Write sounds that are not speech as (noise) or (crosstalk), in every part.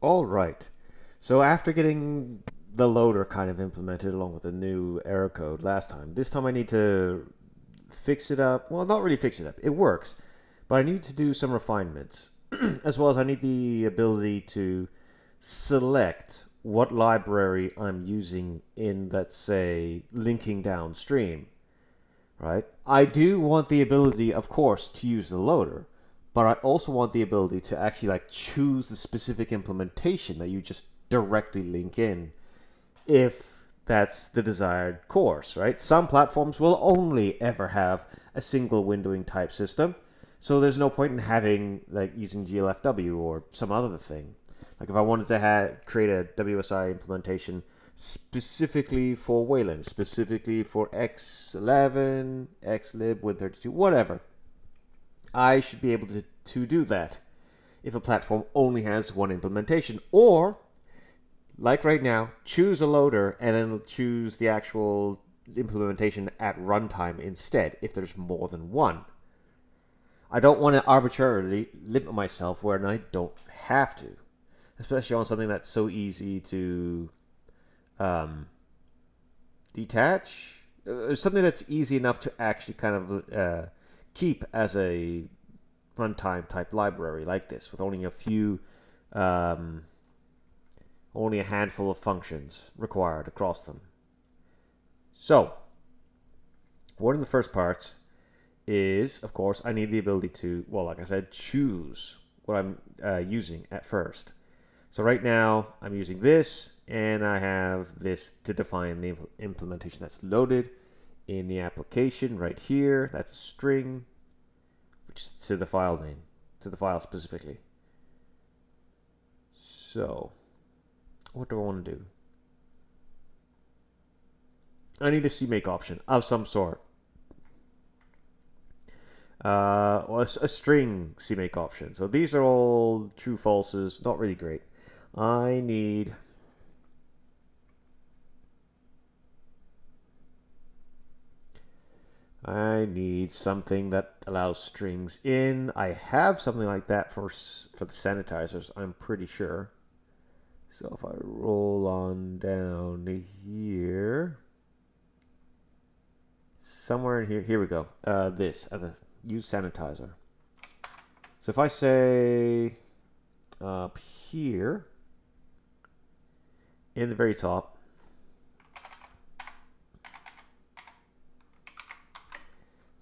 All right. So after getting the loader kind of implemented along with the new error code last time, this time I need to fix it up. Well, not really fix it up. It works, but I need to do some refinements, (clears throat) as well as I need the ability to select what library I'm using in, let's say, linking downstream. Right? I do want the ability, of course, to use the loader, but I also want the ability to actually like choose the specific implementation that you just directly link in if that's the desired course, right? Some platforms will only ever have a single windowing type system, so there's no point in having like using GLFW or some other thing. Like if I wanted to have, create a WSI implementation specifically for Wayland, specifically for X11, XLib, Win32, whatever, I should be able to, to do that if a platform only has one implementation. Or, like right now, choose a loader and then choose the actual implementation at runtime instead if there's more than one. I don't want to arbitrarily limit myself where I don't have to, especially on something that's so easy to um, detach. Uh, something that's easy enough to actually kind of uh, keep as a runtime type library like this with only a few um, only a handful of functions required across them. So, one of the first parts is, of course, I need the ability to, well, like I said, choose what I'm uh, using at first. So right now, I'm using this, and I have this to define the implementation that's loaded in the application right here. That's a string, which is to the file name, to the file specifically. So, what do I want to do? I need a CMake option of some sort. Uh, well, a, a string CMake option. So these are all true falses, not really great. I need I need something that allows strings in. I have something like that for, for the sanitizers, I'm pretty sure. So if I roll on down here, somewhere in here, here we go. Uh, this, uh, use sanitizer. So if I say up here, in the very top,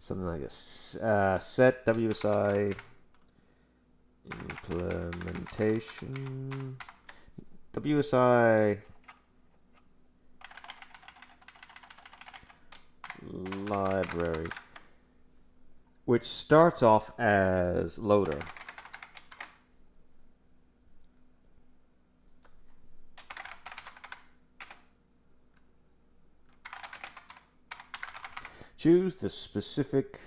something like this. Uh, set WSI implementation. WSI library, which starts off as loader. Choose the specific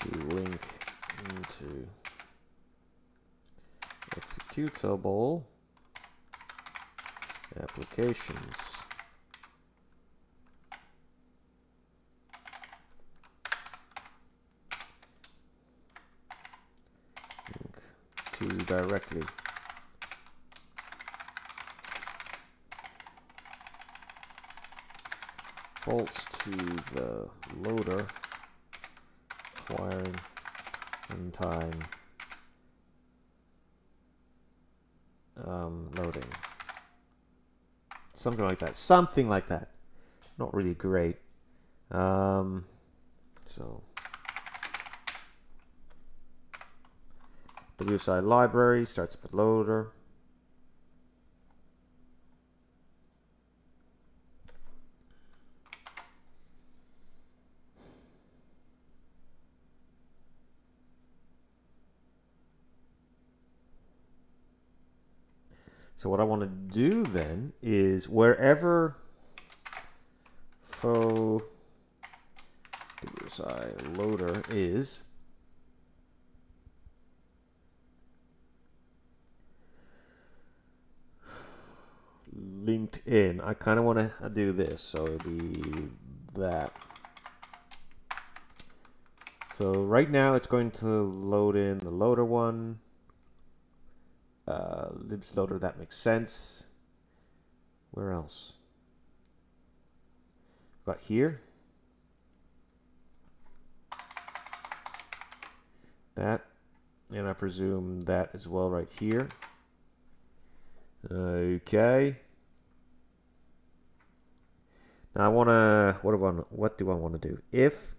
to link into executable applications. to directly. Faults to the loader acquiring in time um, loading. Something like that. Something like that. Not really great. Um, so WSI library starts with loader. So what I want to do then is wherever foe WSI loader is, linked in. I kind of want to do this. So it'll be that. So right now it's going to load in the loader one. Uh, libs loader, that makes sense. Where else? Got here. That. And I presume that as well right here. Okay. Now I want to, what do I, what do I want to do? If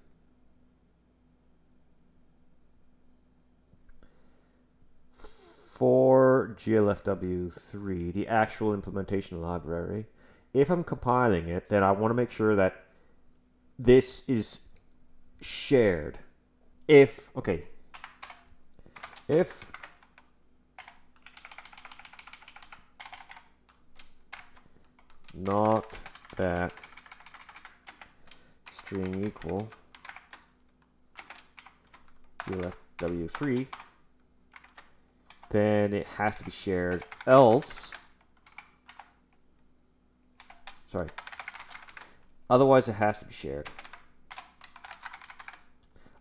for GLFW3, the actual implementation library, if I'm compiling it, then I want to make sure that this is shared. If, okay, if not that string equal GLFW3, then it has to be shared. Else, sorry, otherwise it has to be shared.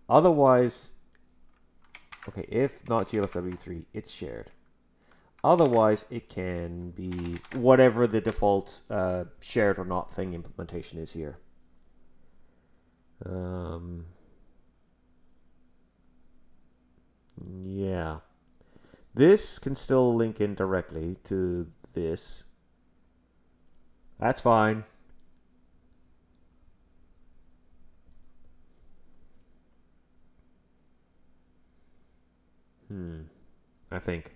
Otherwise, okay, if not GLFW3, it's shared. Otherwise, it can be whatever the default uh, shared or not thing implementation is here. Um, yeah. This can still link in directly to this. That's fine. Hmm. I think.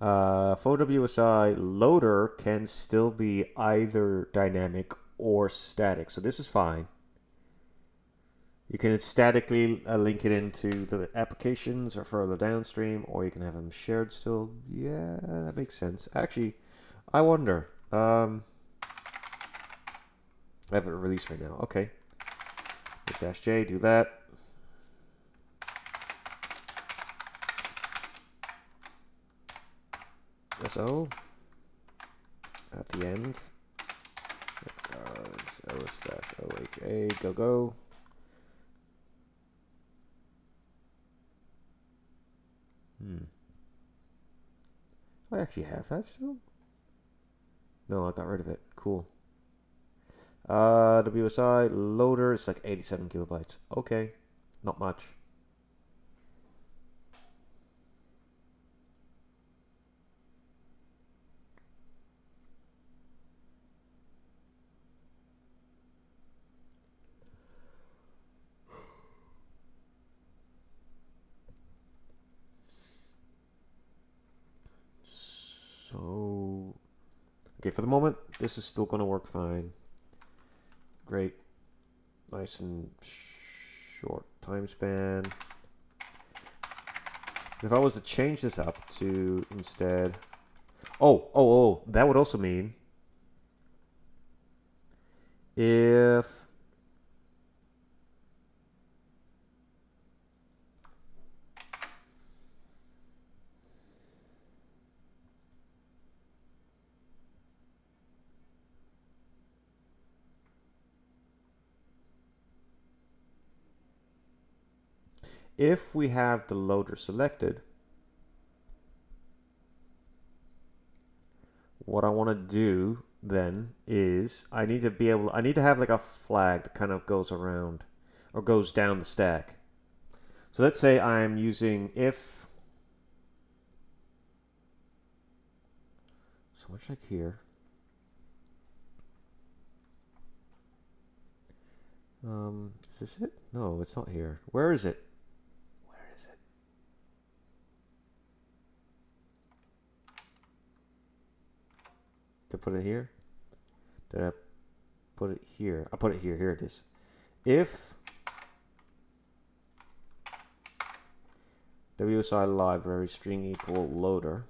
Uh, foe WSI loader can still be either dynamic or static, so this is fine. You can statically uh, link it into the applications or further downstream, or you can have them shared still. Yeah, that makes sense. Actually, I wonder. Um, I have it released right now. Okay. Dash J, do that. SO at the end. XR OS dash OHA, go go. Hmm. I actually have that still? No, I got rid of it. Cool. Uh, WSI loader is like 87 kilobytes. Okay, not much. So, okay, for the moment, this is still going to work fine. Great. Nice and short time span. If I was to change this up to instead... Oh, oh, oh, that would also mean if if we have the loader selected, what I want to do then is I need to be able, I need to have like a flag that kind of goes around or goes down the stack. So let's say I'm using if, so much like here. Um, is this it? No, it's not here. Where is it? Put it here? Did I put it here? I put it here. Here it is. If WSI library string equal loader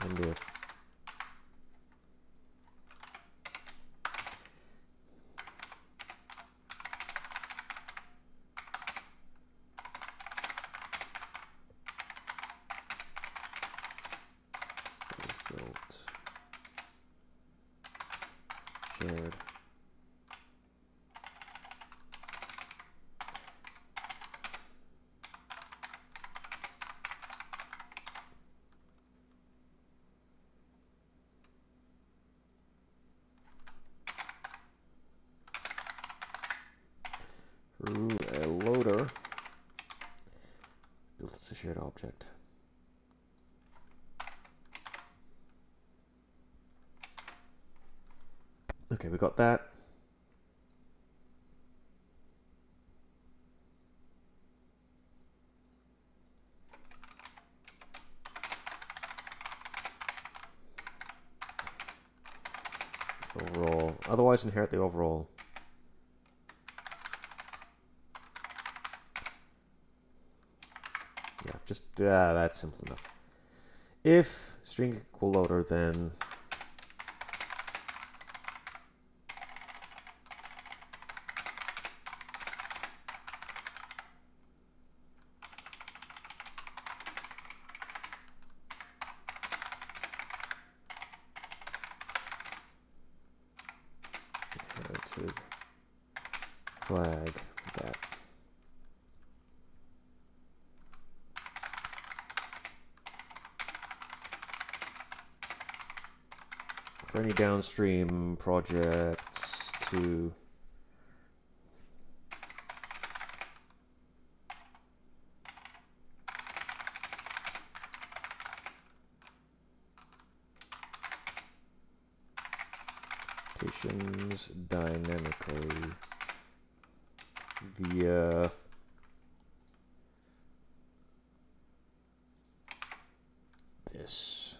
and if required. through a loader built as a shared object. Okay, we got that. Otherwise inherit the overall. Yeah, just uh, that's simple enough. If string equal loader, then inherited flag that for any downstream projects to applications dynamically via this.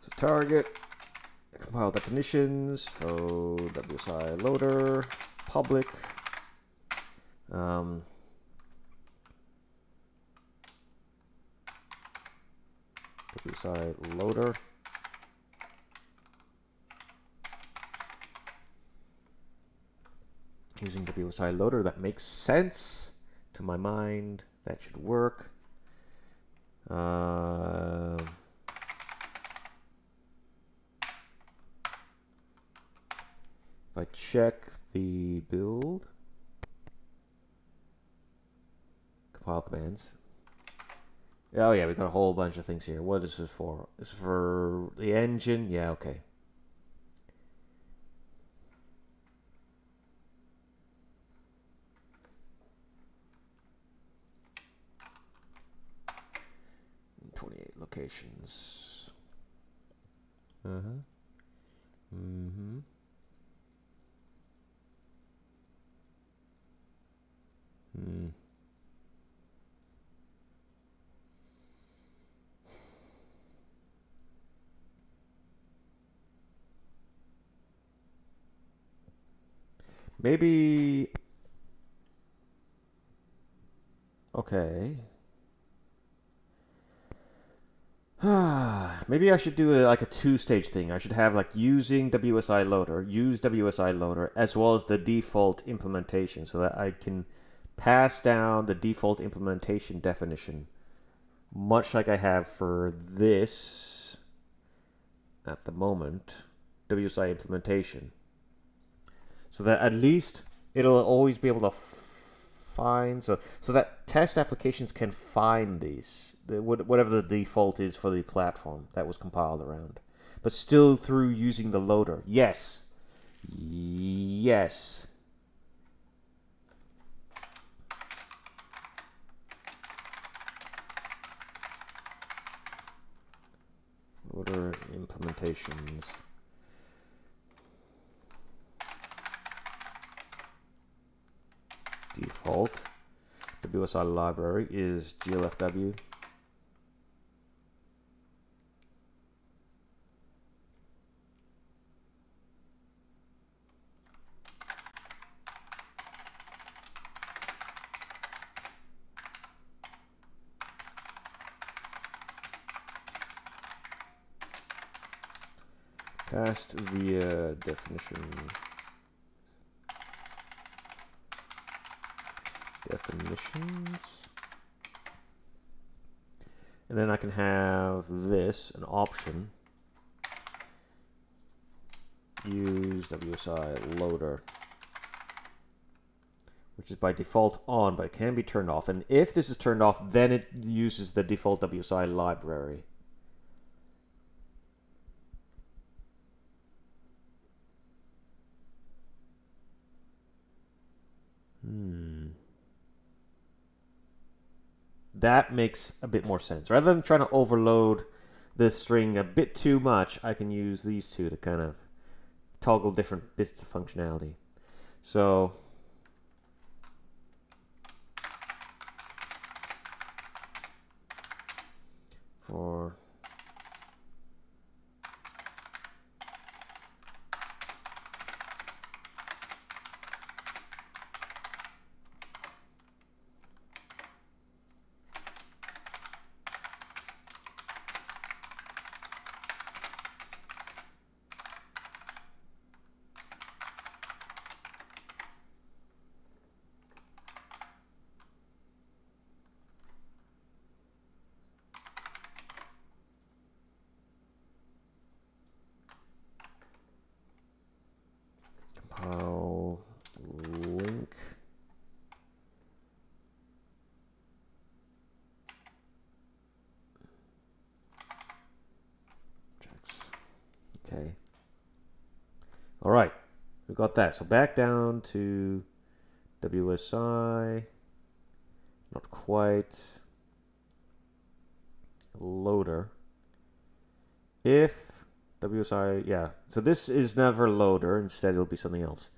So target, compile definitions, so WSI loader, public, um, WSI loader. using WSI loader. That makes sense to my mind. That should work. Uh, check the build, compile commands. Oh yeah, we got a whole bunch of things here. What is this for? This is for the engine. Yeah, okay. Twenty-eight locations. Uh huh. Mm-hmm. Maybe. Okay. (sighs) Maybe I should do a, like a two-stage thing. I should have like using WSI loader, use WSI loader, as well as the default implementation, so that I can pass down the default implementation definition, much like I have for this at the moment, WSI implementation so that at least it'll always be able to find so so that test applications can find these whatever the default is for the platform that was compiled around. But still through using the loader. Yes. Yes. Loader implementations default The WSI library is glfw. Passed via uh, definition And then I can have this, an option. use WSI loader, which is by default on, but it can be turned off. And if this is turned off, then it uses the default WSI library. That makes a bit more sense. Rather than trying to overload the string a bit too much, I can use these two to kind of toggle different bits of functionality. So for compile link checks. Okay. All right, we got that. So back down to WSI. Not quite. Loader. If WSI, yeah. So this is never loader. Instead, it'll be something else.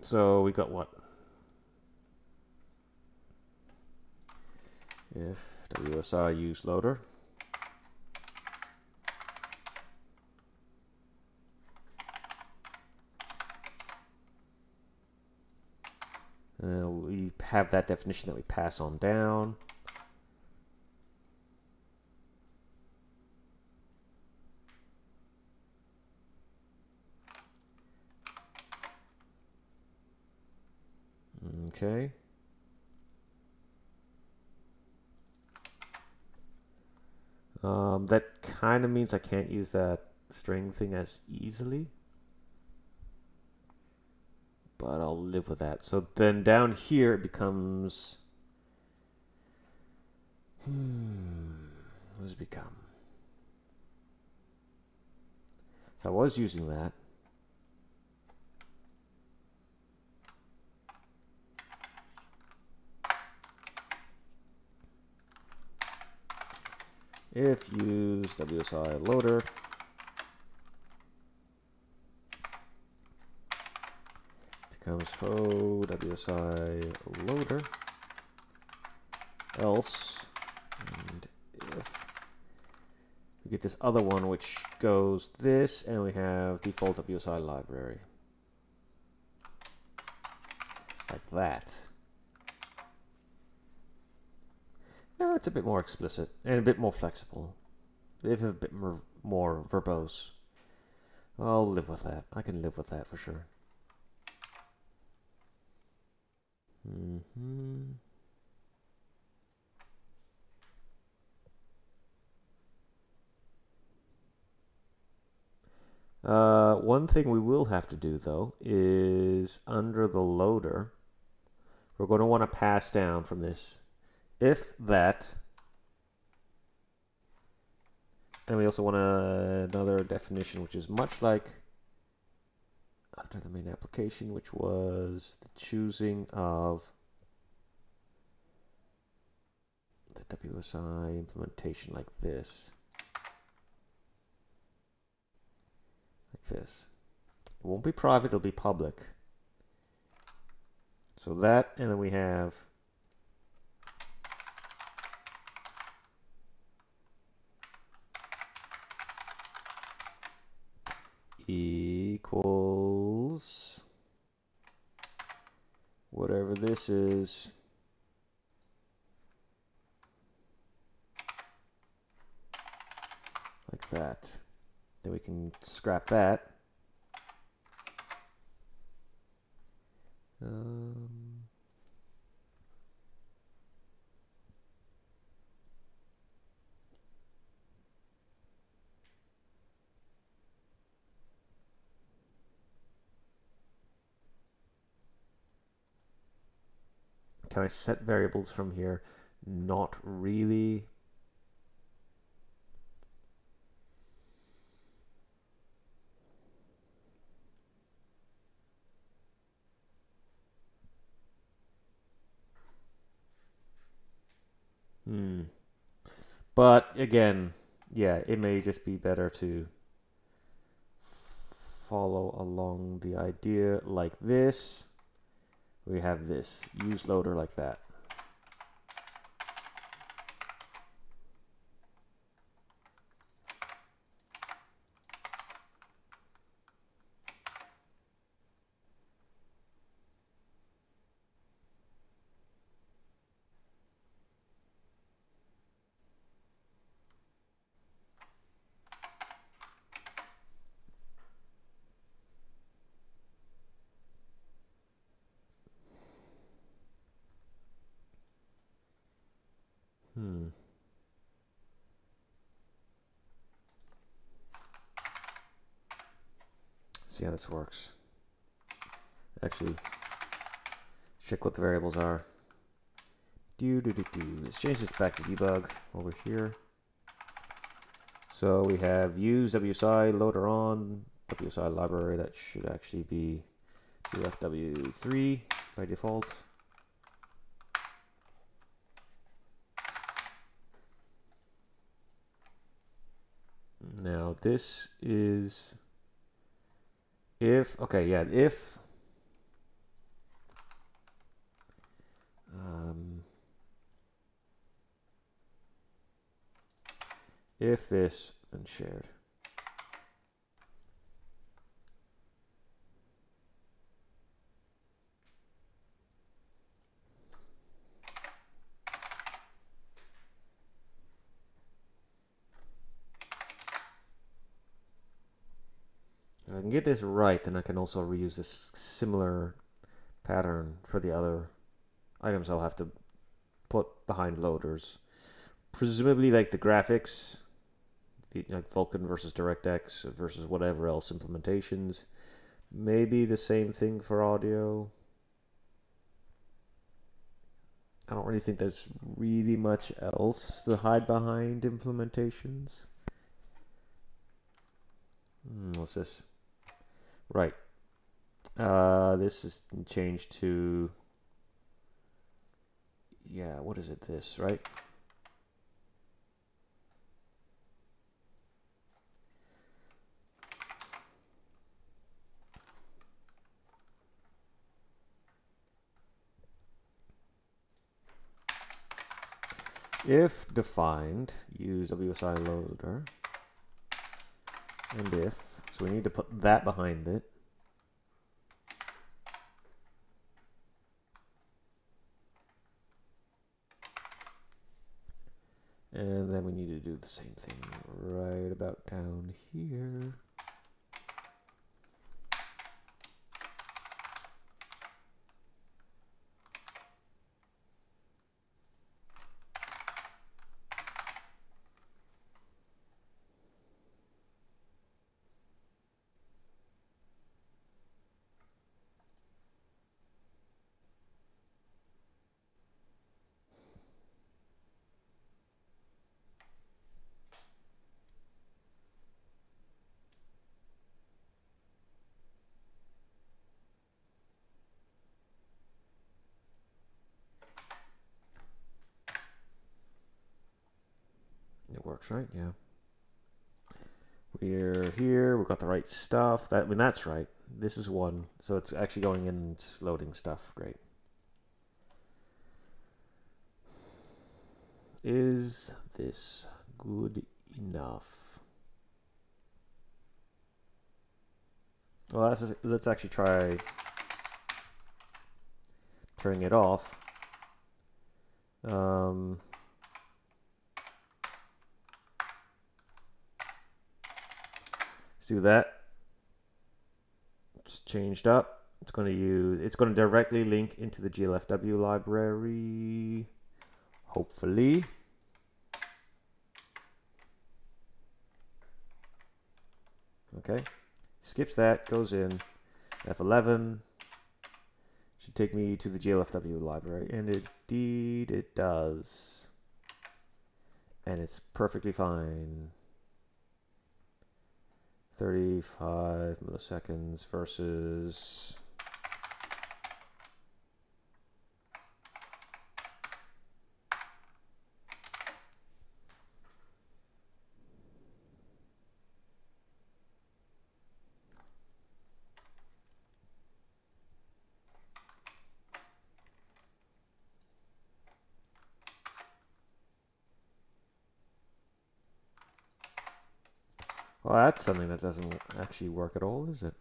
So we got what? If WSI use loader. Uh, we have that definition that we pass on down. Okay. Um, that kind of means I can't use that string thing as easily. But I'll live with that. So then down here it becomes... Hmm, what does it become? So I was using that. if use WSI loader becomes foe WSI loader else and if we get this other one which goes this and we have default WSI library like that Yeah, it's a bit more explicit and a bit more flexible. If a bit more, more verbose. I'll live with that. I can live with that for sure. Mm hmm Uh, one thing we will have to do though is under the loader, we're going to want to pass down from this. If that and we also want a, another definition which is much like under the main application which was the choosing of the WSI implementation like this. Like this. It won't be private it'll be public. So that and then we have equals whatever this is. Like that. Then we can scrap that. Um, Can I set variables from here? Not really. Hmm. But again, yeah, it may just be better to follow along the idea like this. We have this use loader like that. Hmm. See how this works. Actually, check what the variables are. Do do do do. Let's change this back to debug over here. So we have use WSI loader on WSI library. That should actually be UFW3 by default. Now this is if, okay, yeah, if um, if this, then shared. Get this right, then I can also reuse this similar pattern for the other items I'll have to put behind loaders. Presumably like the graphics, like Vulkan versus DirectX versus whatever else implementations. Maybe the same thing for audio. I don't really think there's really much else to hide behind implementations. Hmm, what's this? Right. Uh, this is changed to, yeah, what is it, this, right? If defined, use WSI loader, and if we need to put that behind it. And then we need to do the same thing right about down here. Works, right? Yeah. We're here. We've got the right stuff. That I mean, that's right. This is one. So it's actually going in and loading stuff. Great. Is this good enough? Well, let's, let's actually try turning it off. Um, do that. It's changed up. It's going to use, it's going to directly link into the GLFW library. Hopefully. Okay. Skips that, goes in. F11. Should take me to the GLFW library, and indeed it does. And it's perfectly fine. 35 milliseconds versus Well, that's something that doesn't actually work at all, is it?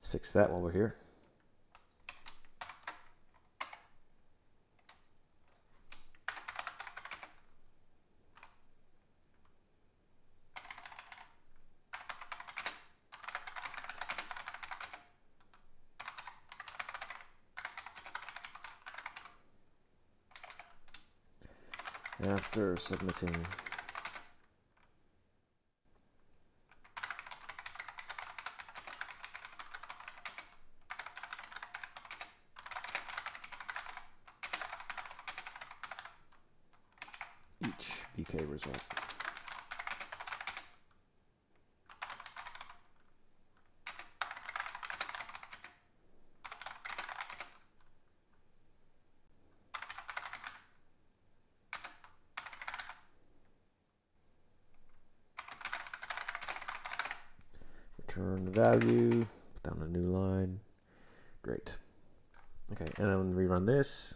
Let's fix that while we're here. after submitting each VK result. return the value, put down a new line. Great. Okay, and then rerun this.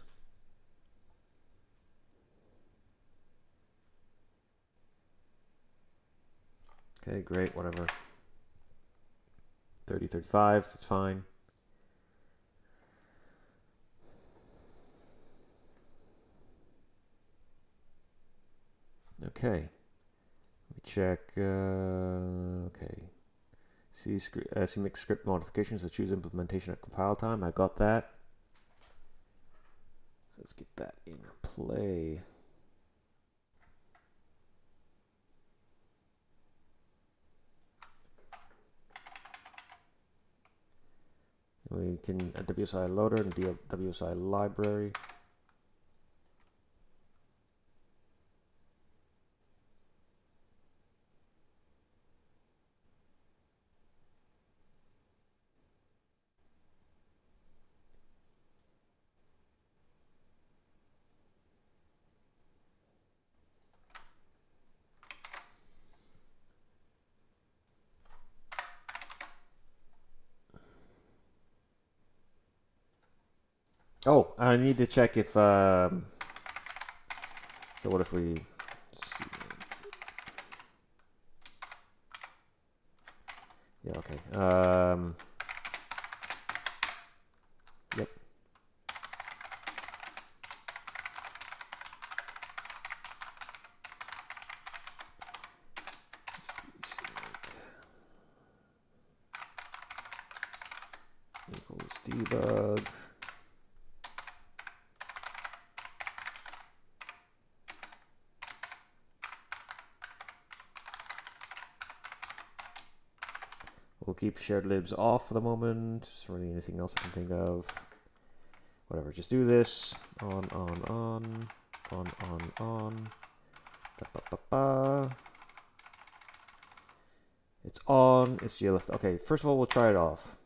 Okay, great, whatever. 30, 35, that's fine. Okay. Let me check. Uh, okay. See, script, uh, see script modifications. So choose implementation at compile time. I got that. Let's get that in play. We can uh, a WSI loader and WSI library. Oh, I need to check if. Um, so what if we? Yeah. Okay. Um, yep. Equals debug. We'll keep shared libs off for the moment. Is really anything else I can think of? Whatever, just do this. On, on, on. On, on, on. Ba, ba, ba, ba. It's on. It's GLF. Okay, first of all, we'll try it off.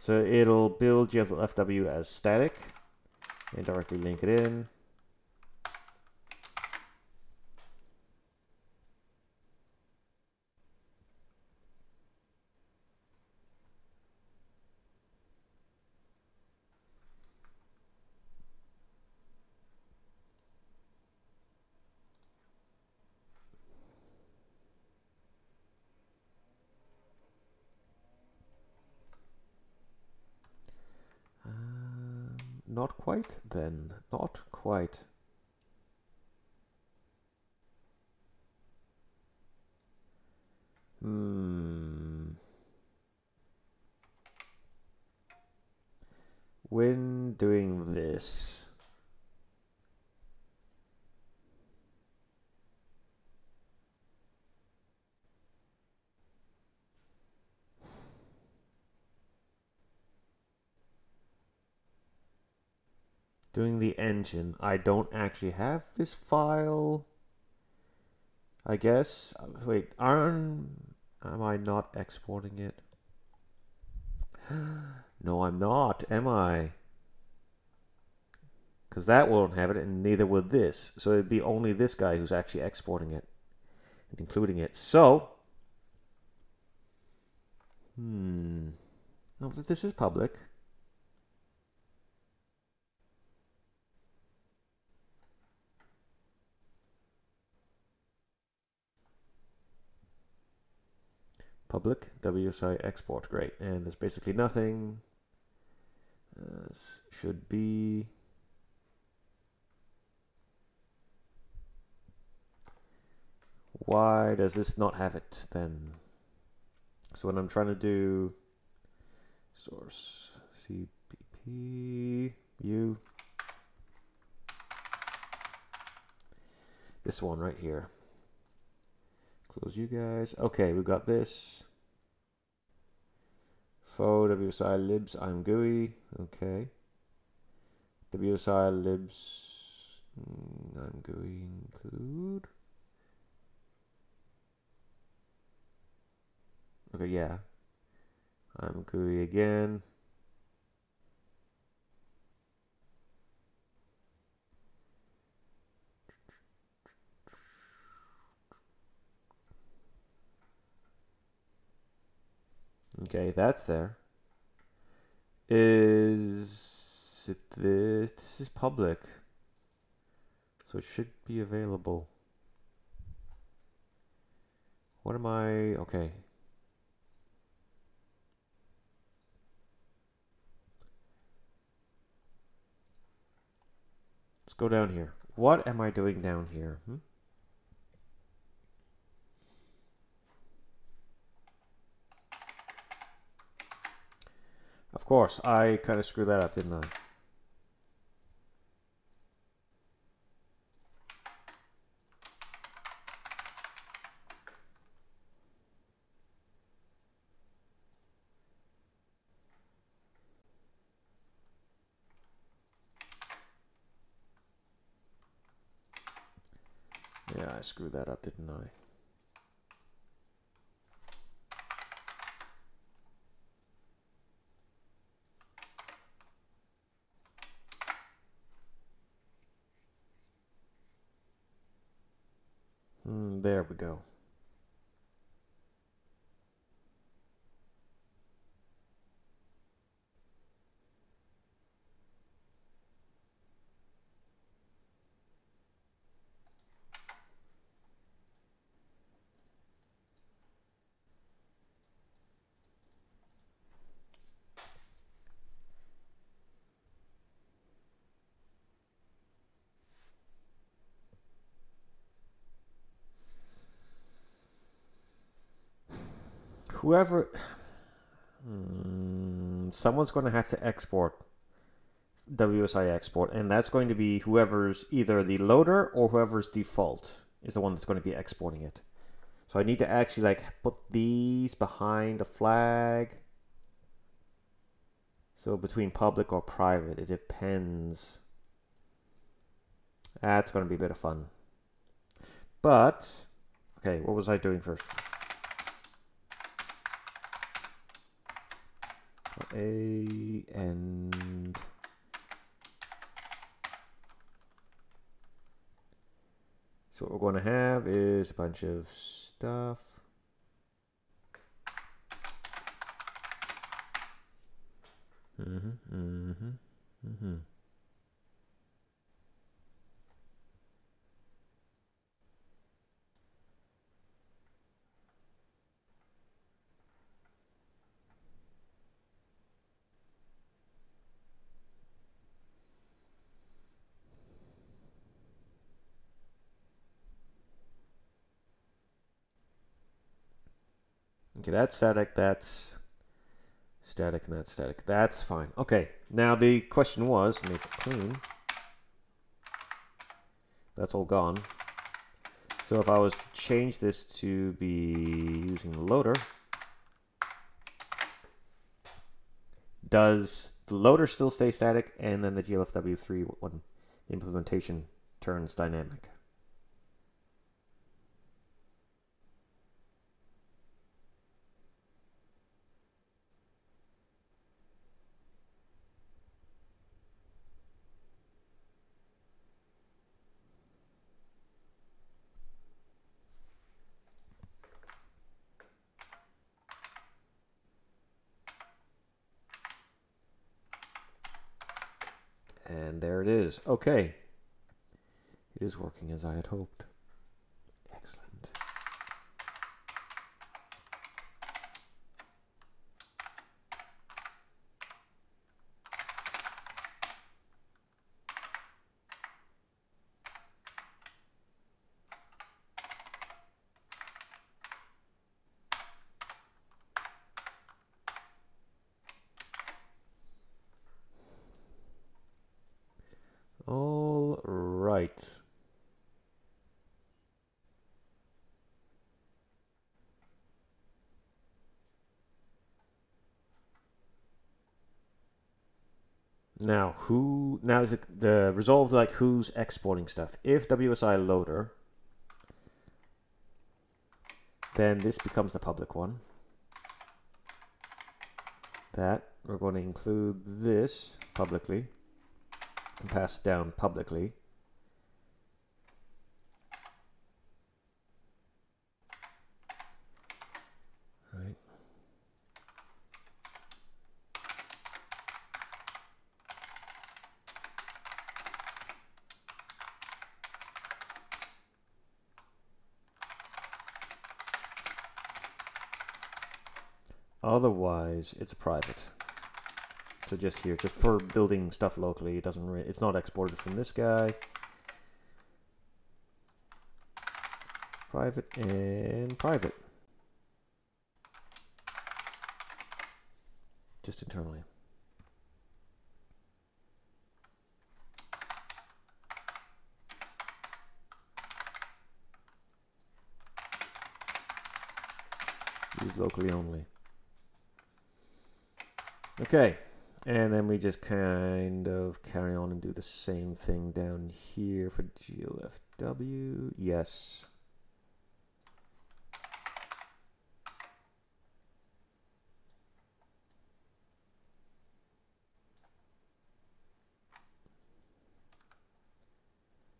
So it'll build GLFW as static and directly link it in. Not quite then. Not quite. Hmm. When doing this, doing the engine. I don't actually have this file. I guess. Wait, aren't am I not exporting it? (gasps) no, I'm not, am I? Because that won't have it, and neither will this. So it'd be only this guy who's actually exporting it and including it. So, hmm. No, this is public. Public WSI export. Great. And there's basically nothing. Uh, should be. Why does this not have it then? So when I'm trying to do source CPP U this one right here. Close you guys. Okay, we got this. foe WSI libs IMGUI. Okay. WSI libs mm, IMGUI include. Okay, yeah. IMGUI again. Okay, that's there. Is it this? This is public. So it should be available. What am I? Okay. Let's go down here. What am I doing down here? Hmm? Of course, I kind of screwed that up, didn't I? Yeah, I screwed that up, didn't I? There we go. Whoever, hmm, someone's going to have to export WSI export, and that's going to be whoever's either the loader or whoever's default is the one that's going to be exporting it. So I need to actually like put these behind a flag. So between public or private, it depends. That's going to be a bit of fun. But, okay, what was I doing first? A and so what we're going to have is a bunch of stuff. Mm-hmm, mm-hmm, mm-hmm. Okay, that's static, that's static, and that's static. That's fine. Okay, now the question was, make it clean. That's all gone. So if I was to change this to be using the loader, does the loader still stay static, and then the GLFW3 one implementation turns dynamic. And there it is. Okay. It is working as I had hoped. Excellent. All right. Now, who now is it the resolved like who's exporting stuff? If WSI loader, then this becomes the public one. That we're going to include this publicly and pass it down publicly. Right. It's private. So just here, just for building stuff locally, it doesn't. It's not exported from this guy. Private and private. Just internally. Use locally only. Okay. And then we just kind of carry on and do the same thing down here for GLFW. Yes.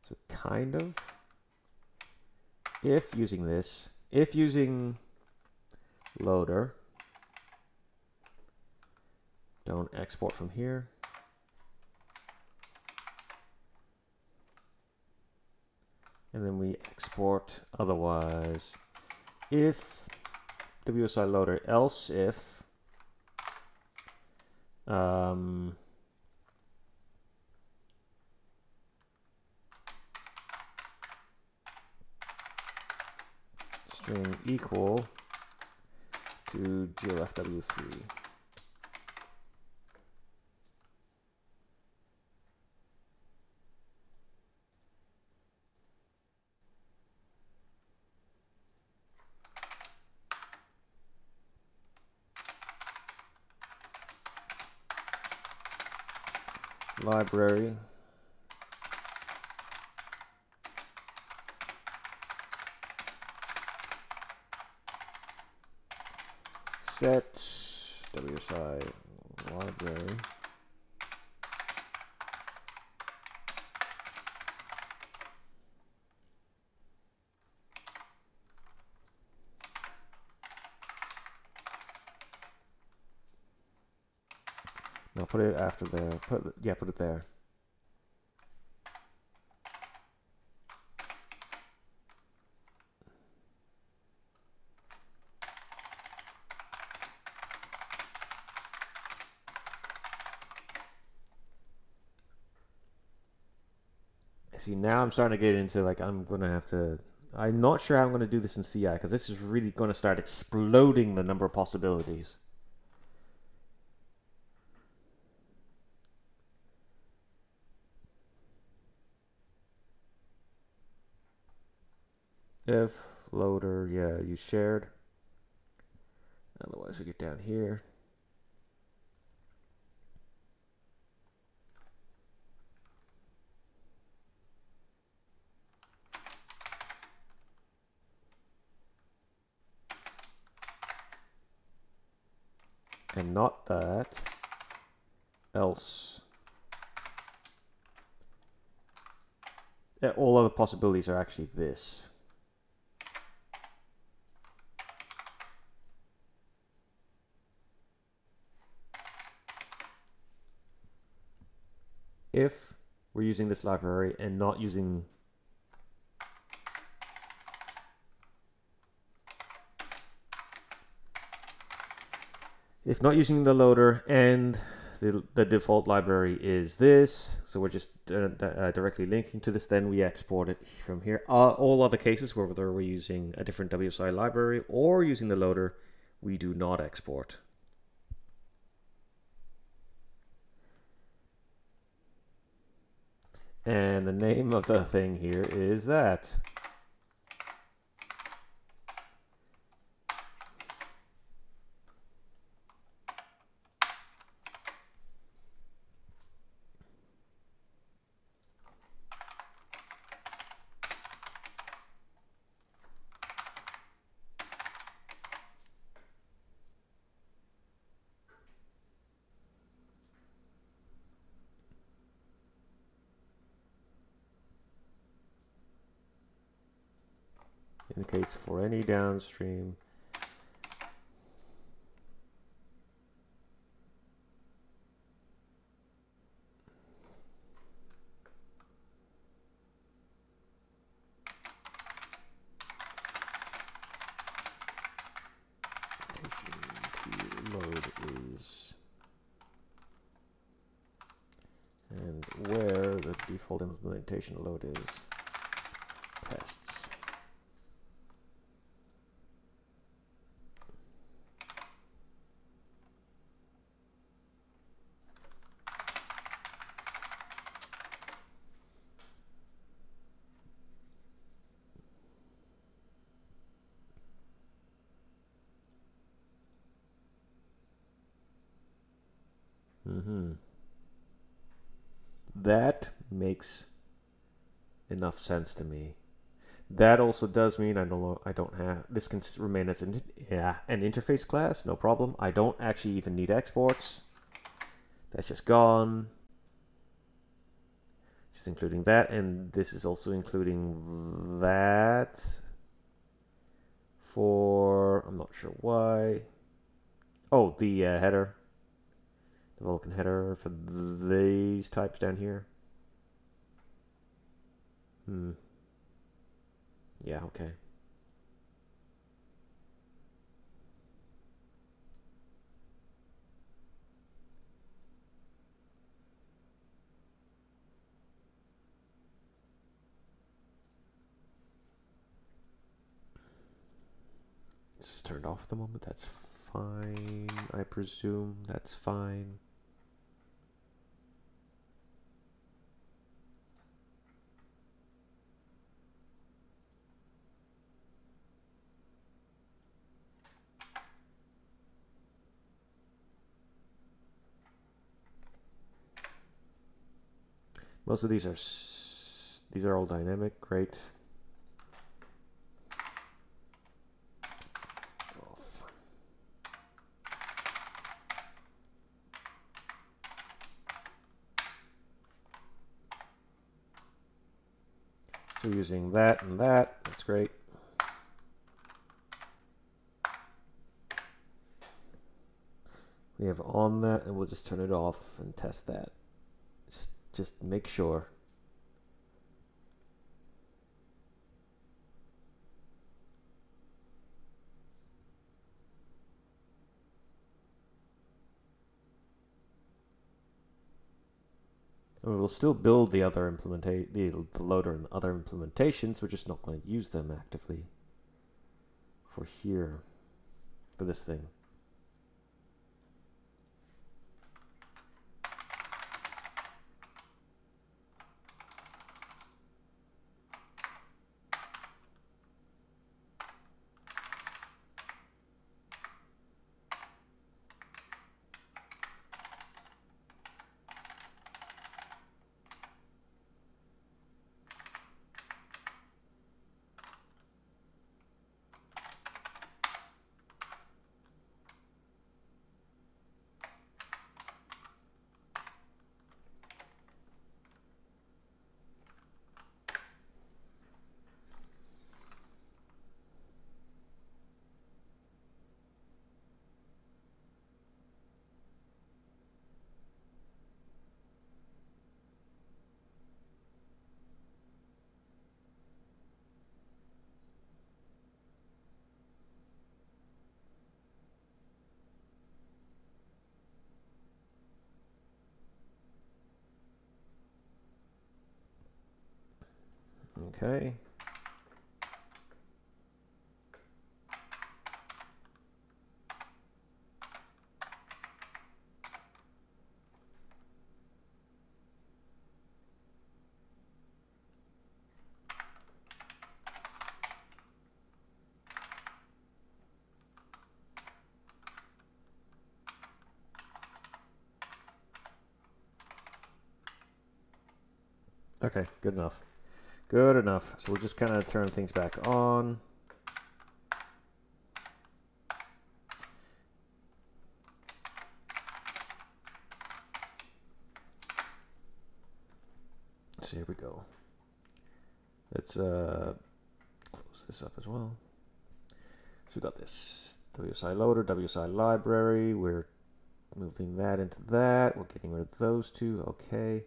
So kind of. If using this, if using loader, don't export from here. And then we export otherwise. If WSI loader, else if um, string equal to GLFW3. Library. Set wsi library put it after there. Put yeah, put it there. See, now I'm starting to get into like I'm gonna have to. I'm not sure how I'm gonna do this in CI because this is really gonna start exploding the number of possibilities. Loader, yeah, you shared. Otherwise, you get down here. and not that else yeah, all other possibilities are actually this If we're using this library and not using if not using the loader and the, the default library is this. So we're just uh, uh, directly linking to this. Then we export it from here. Uh, all other cases, whether we're using a different WSI library or using the loader, we do not export. And the name of the thing here is that. Indicates for any downstream load is and where the default implementation load is tests Mm-hmm. That makes enough sense to me. That also does mean I don't I don't have this can remain as an yeah an interface class, no problem. I don't actually even need exports. That's just gone. Just including that, and this is also including that for I'm not sure why. Oh, the uh, header the Vulkan header for these types down here. Hmm. Yeah, okay. This is turned off the moment. That's fine. I presume that's fine. Most of these are these are all dynamic, great. So using that and that, that's great. We have on that and we'll just turn it off and test that just make sure. And we will still build the other implementation, the, the loader and other implementations. We're just not going to use them actively for here, for this thing. Okay. Okay, good enough. Good enough. So we'll just kind of turn things back on. So here we go. Let's uh, close this up as well. So we've got this WSI loader, WSI library. We're moving that into that. We're getting rid of those two. Okay.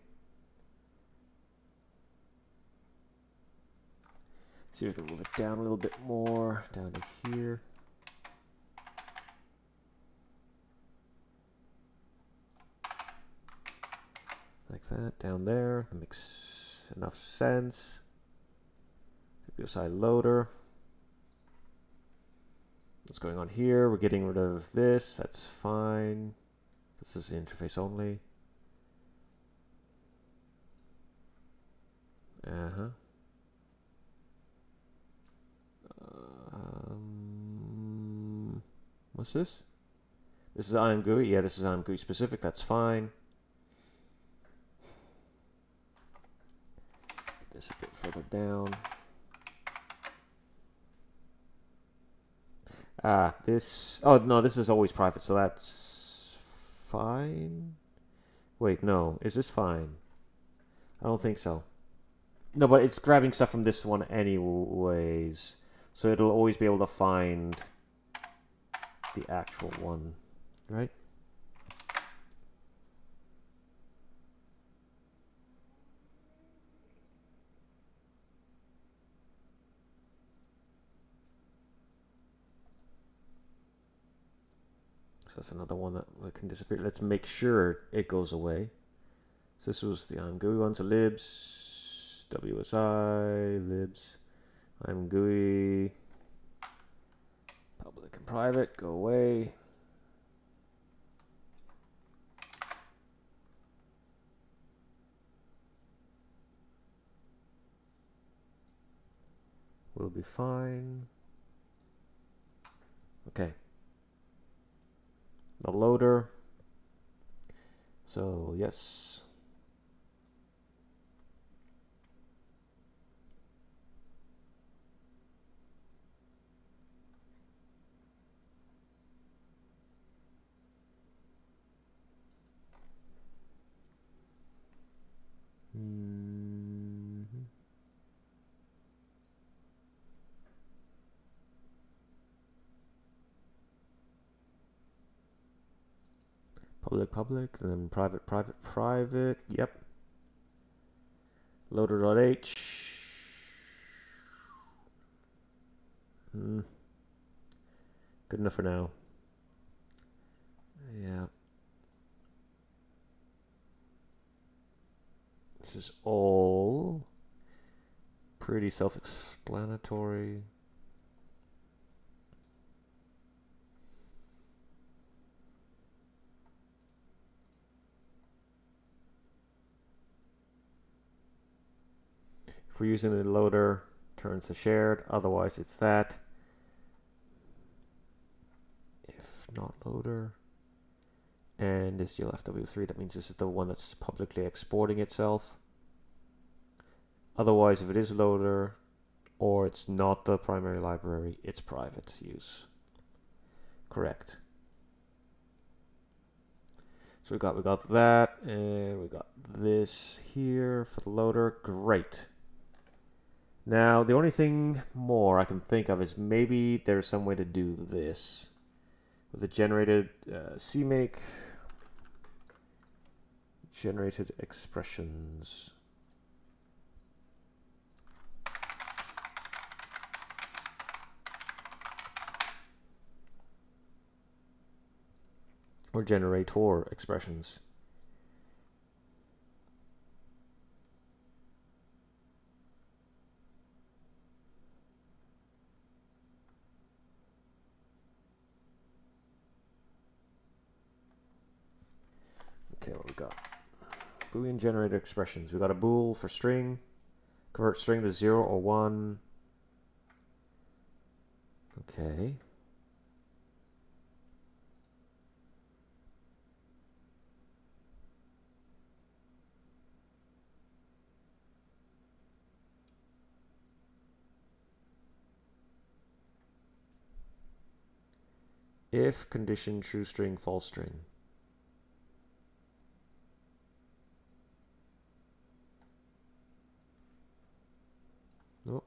See if we can move it down a little bit more, down to here. Like that, down there. That makes enough sense. WSI loader. What's going on here? We're getting rid of this. That's fine. This is the interface only. Uh-huh. Um, what's this? This is IMGUI. Yeah, this is IMGUI specific. That's fine. This a bit further down. Ah, this. Oh no, this is always private, so that's fine. Wait, no, is this fine? I don't think so. No, but it's grabbing stuff from this one anyways. So it'll always be able to find the actual one, right? So that's another one that can disappear. Let's make sure it goes away. So this was the IMGUI one. So libs, WSI, libs. IMGUI. Private, go away. We'll be fine. Okay. The loader. So, yes. Mhm. Public, public, then private, private, private. Yep. Loader.h. Hmm. Good enough for now. Yeah. This is all pretty self-explanatory. If we're using a loader, turns to shared, otherwise it's that. If not loader, and this GLFW3, that means this is the one that's publicly exporting itself. Otherwise, if it is loader or it's not the primary library, it's private use. Correct. So we got we got that, and we got this here for the loader. Great. Now the only thing more I can think of is maybe there's some way to do this with the generated uh, CMake generated expressions. or generator expressions. Okay, what we got? Boolean generator expressions. We got a bool for string, convert string to zero or one. Okay. If condition true string false string. Nope.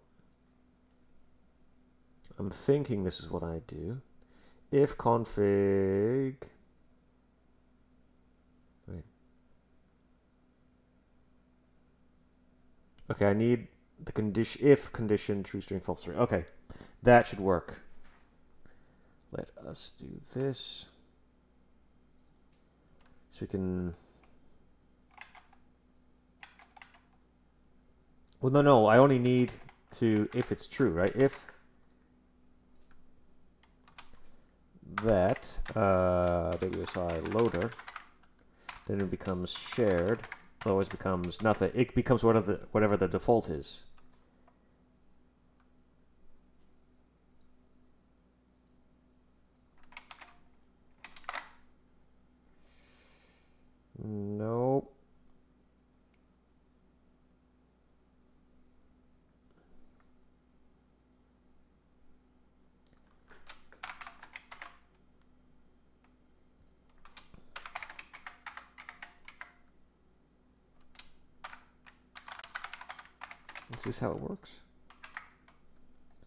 I'm thinking this is what I do. If config Wait. Okay, I need the condition if condition true string false string. Okay. That should work. Let us do this. So we can... Well, no, no, I only need to, if it's true, right? If that uh, WSI loader, then it becomes shared. Otherwise becomes nothing. It becomes whatever the, whatever the default is. Nope. Is this how it works?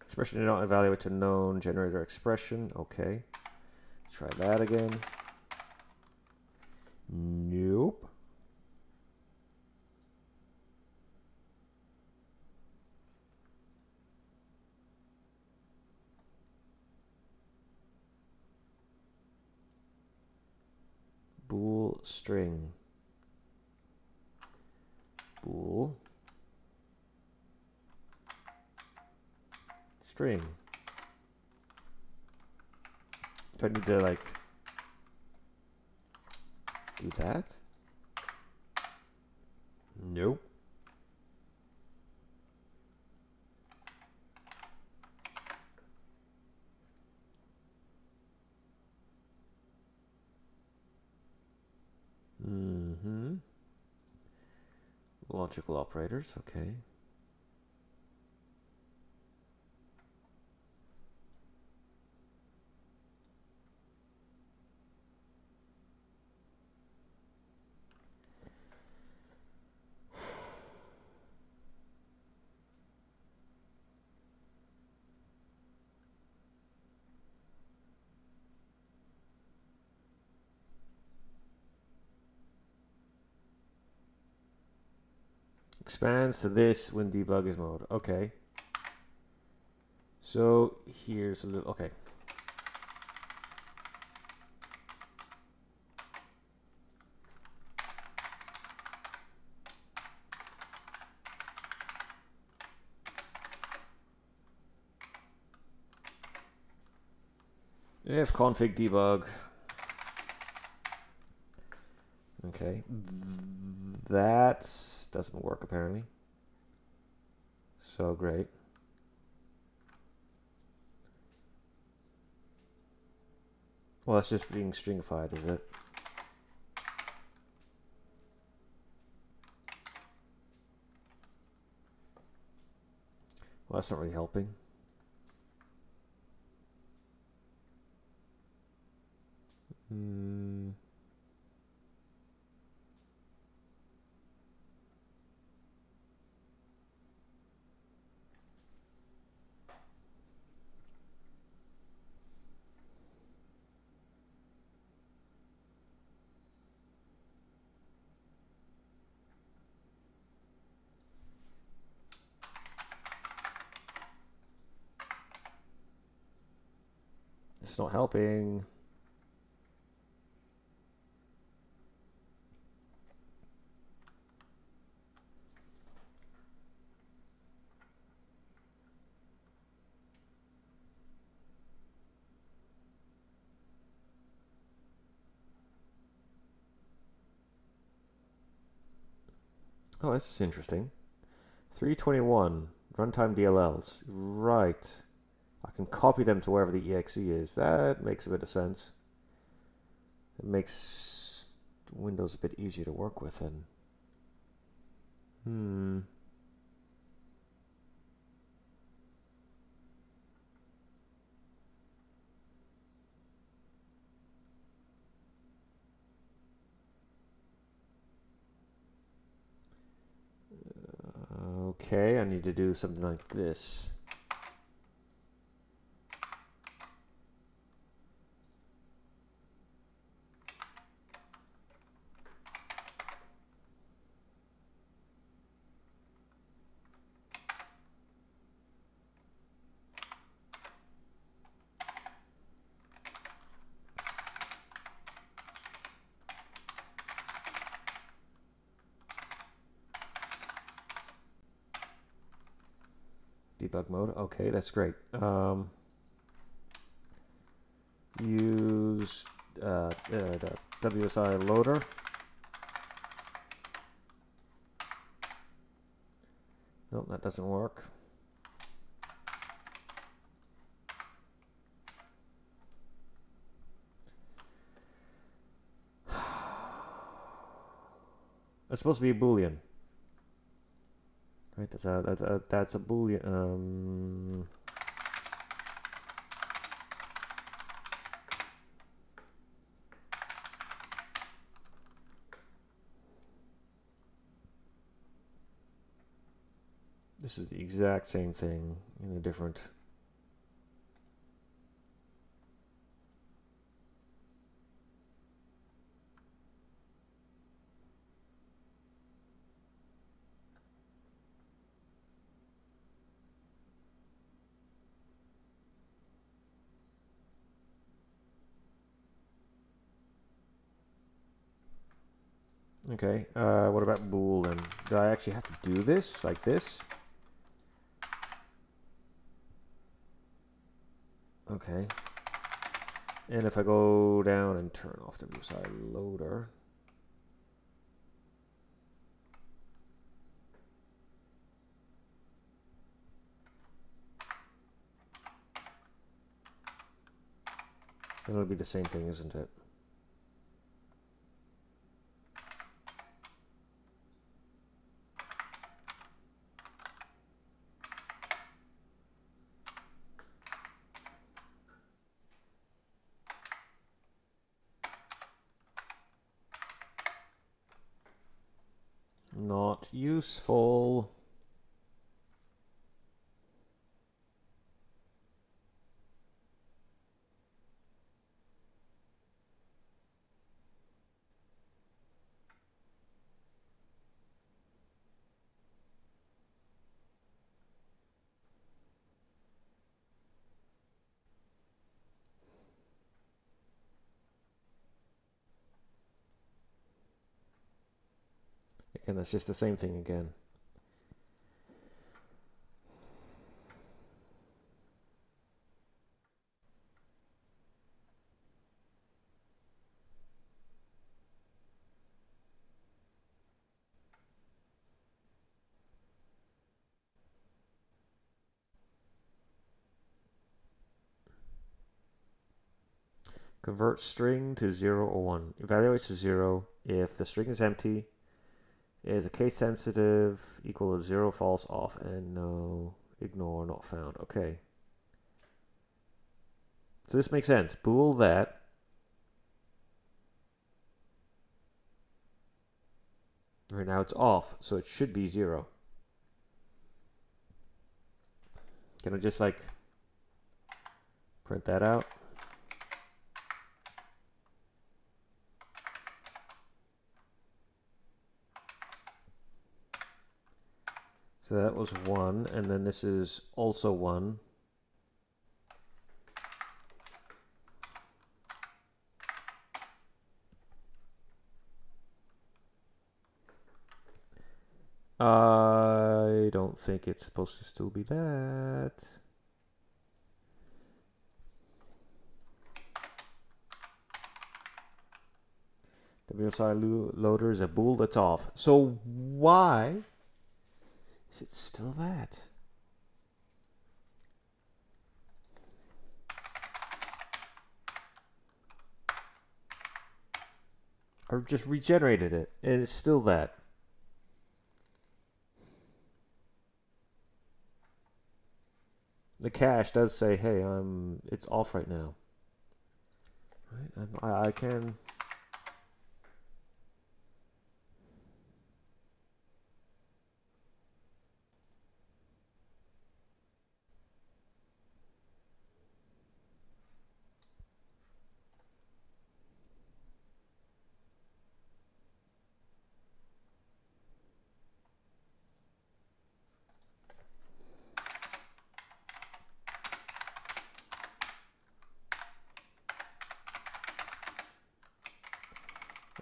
Expression did not evaluate to known generator expression. Okay. Try that again. Nope. Bool string. Bool string. Do I need to like do that? Nope. Mm-hmm. Logical operators, okay. Expands to this when debug is mode. Okay. So here's a little, okay. If config debug. Okay. That's doesn't work apparently. So great. Well, that's just being stringified, is it? Well, that's not really helping. Hmm. It's not helping. Oh, this is interesting. 321 runtime DLLs. Right. I can copy them to wherever the exe is. That makes a bit of sense. It makes Windows a bit easier to work with then. Hmm. Okay, I need to do something like this. debug mode. Okay, that's great. Um, use uh, uh, the WSI loader. Nope, that doesn't work. (sighs) It's supposed to be a boolean. Right, that's a, that's a, that's a boolean. Um, this is the exact same thing in a different Okay, uh, what about bool then? Do I actually have to do this, like this? Okay. And if I go down and turn off the WSI loader, it'll be the same thing, isn't it? Not useful. Again, that's just the same thing again. Convert string to 0 or 1. Evaluates to 0 if the string is empty is a case sensitive equal to 0 false off and no ignore not found. Okay. So this makes sense. Bool that. Right now it's off, so it should be 0. Can I just like print that out? So that was 1, and then this is also 1. I don't think it's supposed to still be that. WSI loader is a bool that's off. So why is it still that? I just regenerated it, and it's still that. The cache does say, "Hey, I'm it's off right now." Right, I, I can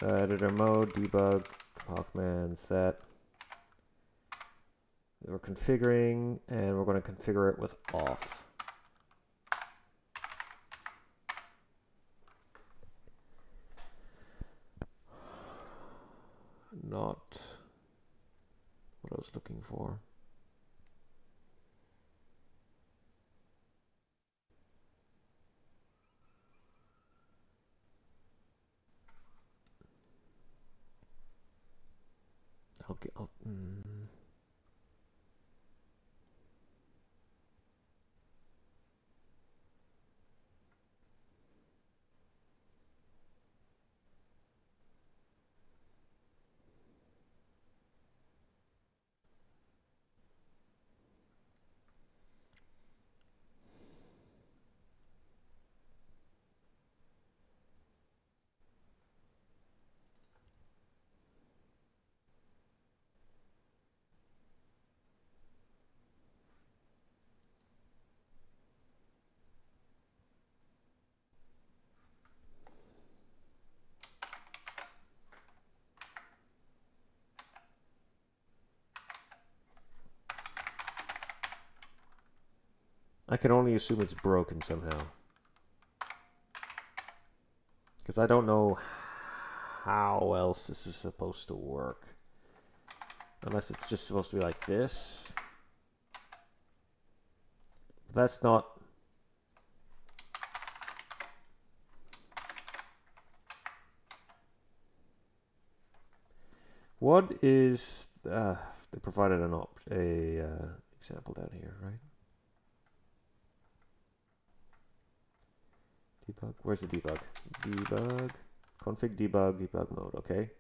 Uh, editor mode, debug, commands, that. We're configuring, and we're going to configure it with off. Not what I was looking for. I'll get. I'll, mm. I can only assume it's broken somehow. Because I don't know how else this is supposed to work. Unless it's just supposed to be like this. That's not... What is... Uh, they provided an op a uh, example down here, right? Debug. Where's the debug? Debug. Config debug, debug mode. Okay.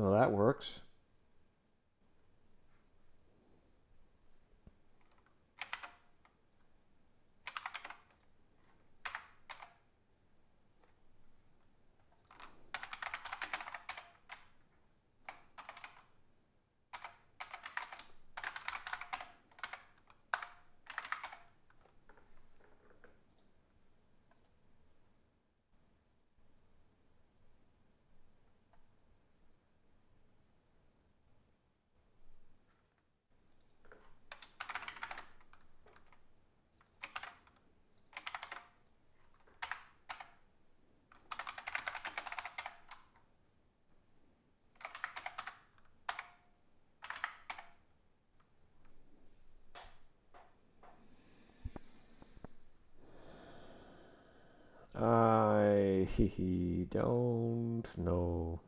No, that works. I don't know.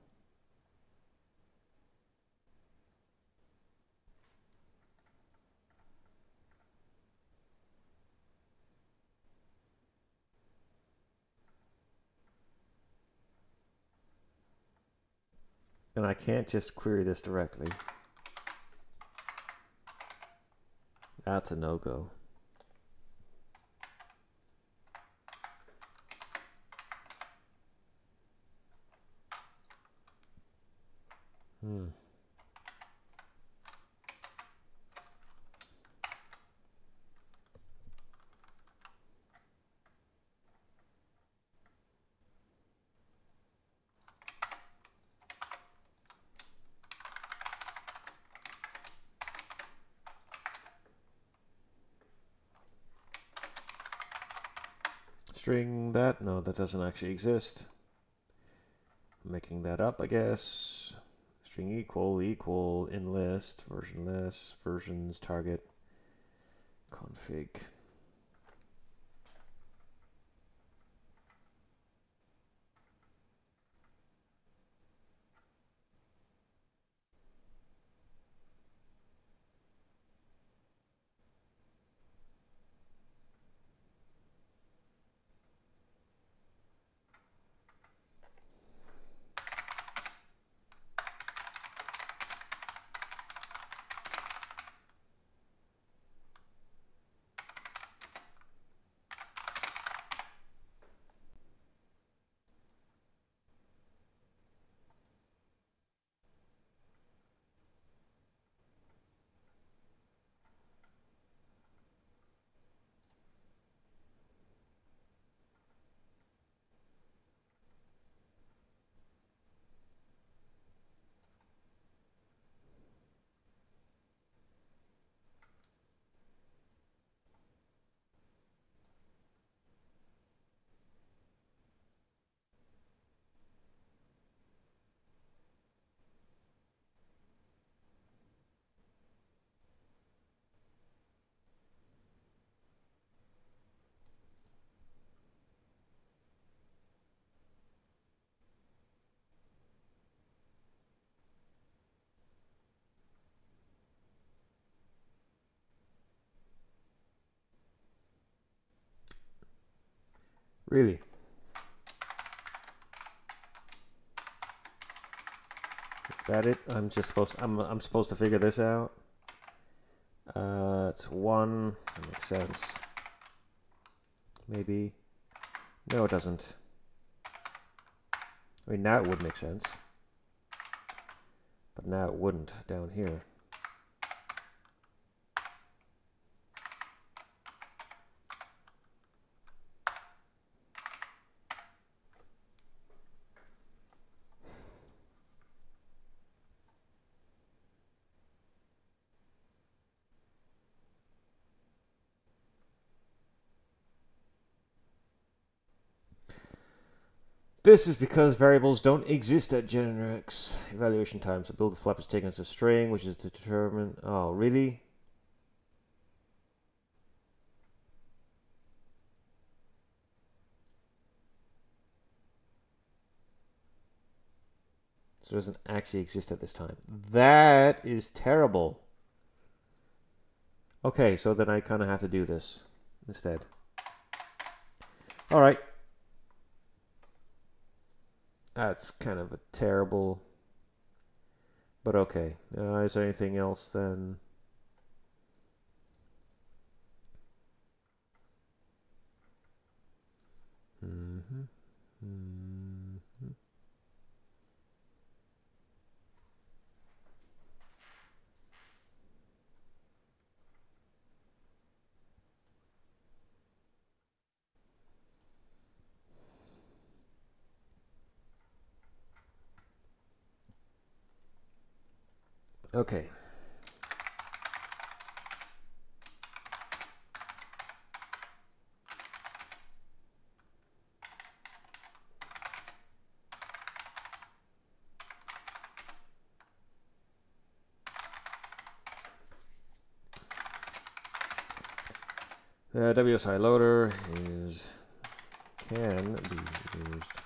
And I can't just query this directly. That's a no-go. Hmm. String that? Doesn't actually exist. Making that up, I guess. String equal, equal, in list, version list, versions, target, config. Really? Is that it? I'm just supposed I'm I'm supposed to figure this out. Uh, it's one. That makes sense. Maybe. No, it doesn't. I mean, now it would make sense. But now it wouldn't down here. This is because variables don't exist at Generics. Evaluation time. So build the flap is taken as a string, which is to determine. Oh, really? So it doesn't actually exist at this time. That is terrible. Okay, so then I kind of have to do this instead. All right. That's kind of a terrible. But okay. Uh, is there anything else then? Mm -hmm. Mm Okay. Uh, the WSI loader is can be used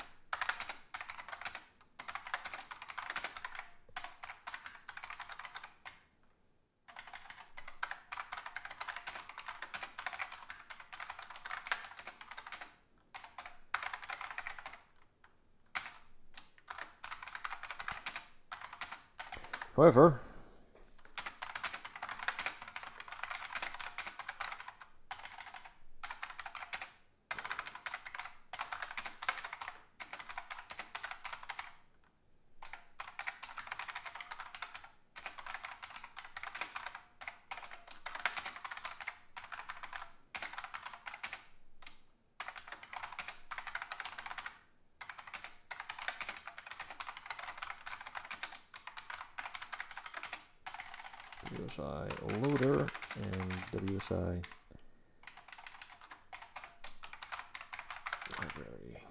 However, WSI loader and WSI library.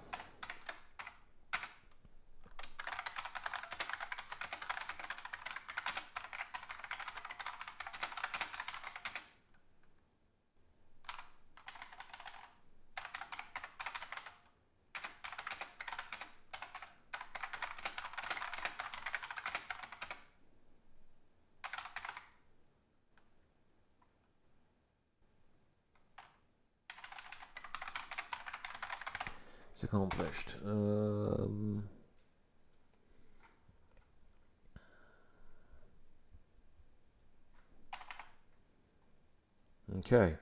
It's accomplished. Um, okay.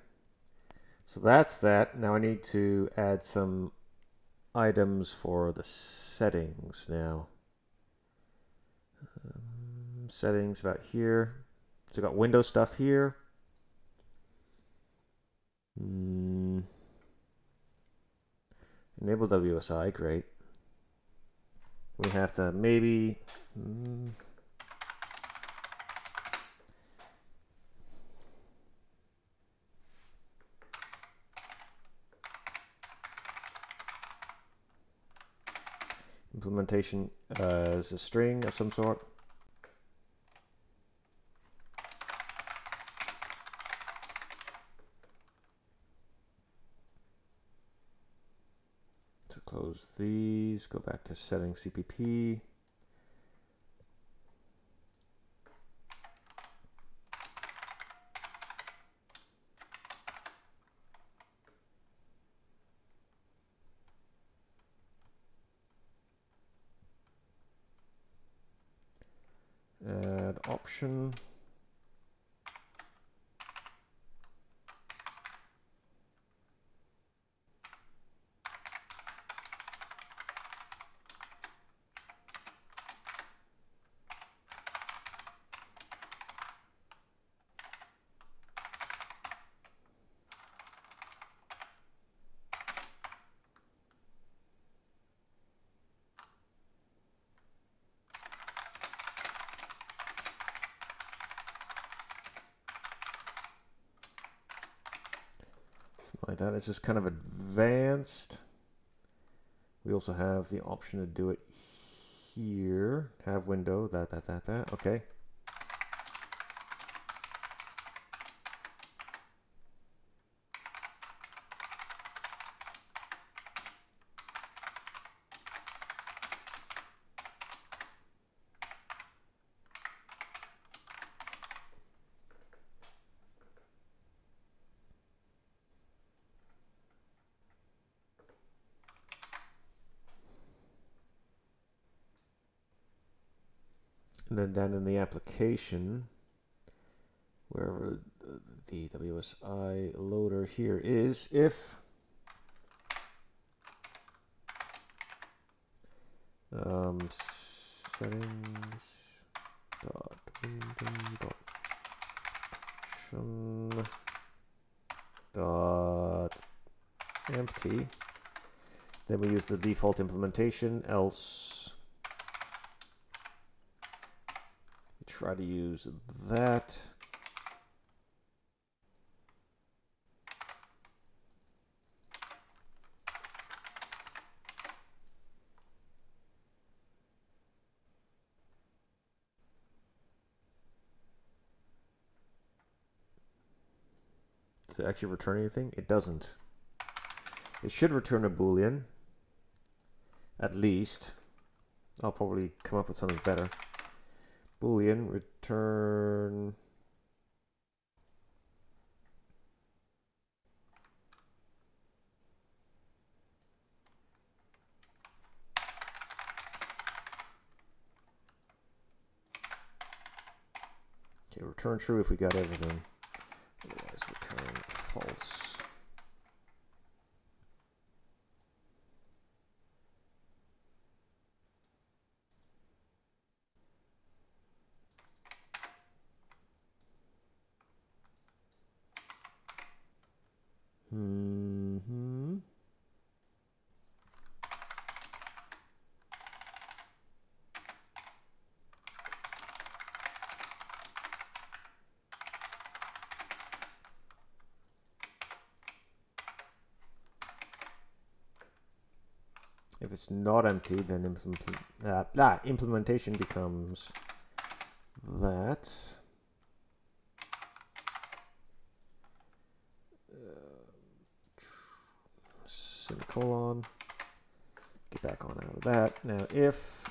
So that's that. Now I need to add some items for the settings now. Um, settings about here. So I got window stuff here. Mm. Enable WSI, great. We have to maybe... Mm, implementation uh, as a string of some sort. To close go back to setting CPP. add option like that. It's just kind of advanced. We also have the option to do it here. Have window, that, that, that, that. Okay. Then in the application, wherever the WSI loader here is, if um, settings dot window dot dot empty, then we use the default implementation, else try to use that. To actually return anything? It doesn't. It should return a boolean. At least. I'll probably come up with something better. Boolean return Okay, return true if we got everything. Otherwise return false. hmm it's not empty, then implement, uh, ah, implementation becomes that. Uh, semicolon. Get back on out of that. Now if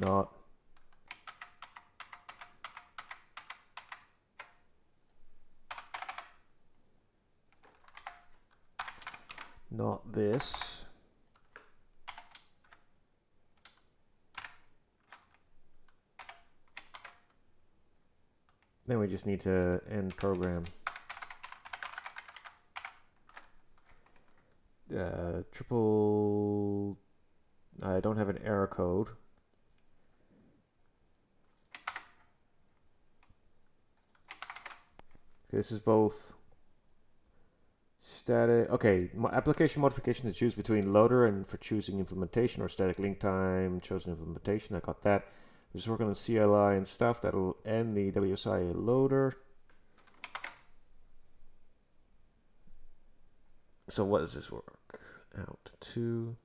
not not this. Then we just need to end program. Uh, triple, I don't have an error code. This is both static, okay, application modification to choose between loader and for choosing implementation or static link time, chosen implementation, I got that. Just working on CLI and stuff, that'll end the WSI loader. So what does this work out to?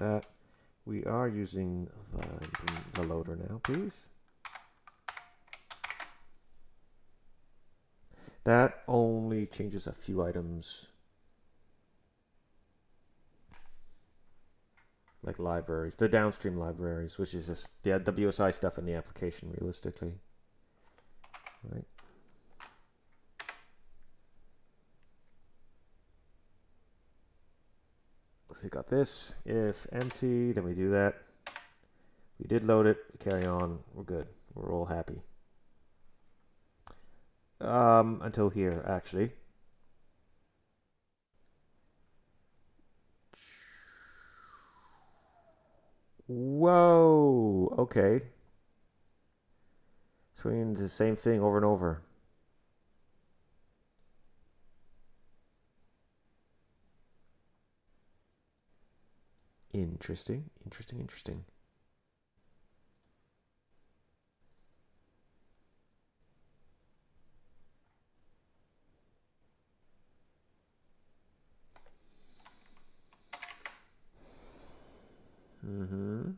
that. We are using the, the loader now, please. That only changes a few items like libraries, the downstream libraries, which is just the WSI stuff in the application realistically. Right. So we got this. If empty, then we do that. We did load it. We carry on. We're good. We're all happy. Um, until here, actually. Whoa. Okay. So we need the same thing over and over. Interesting, interesting, interesting. Mm-hmm.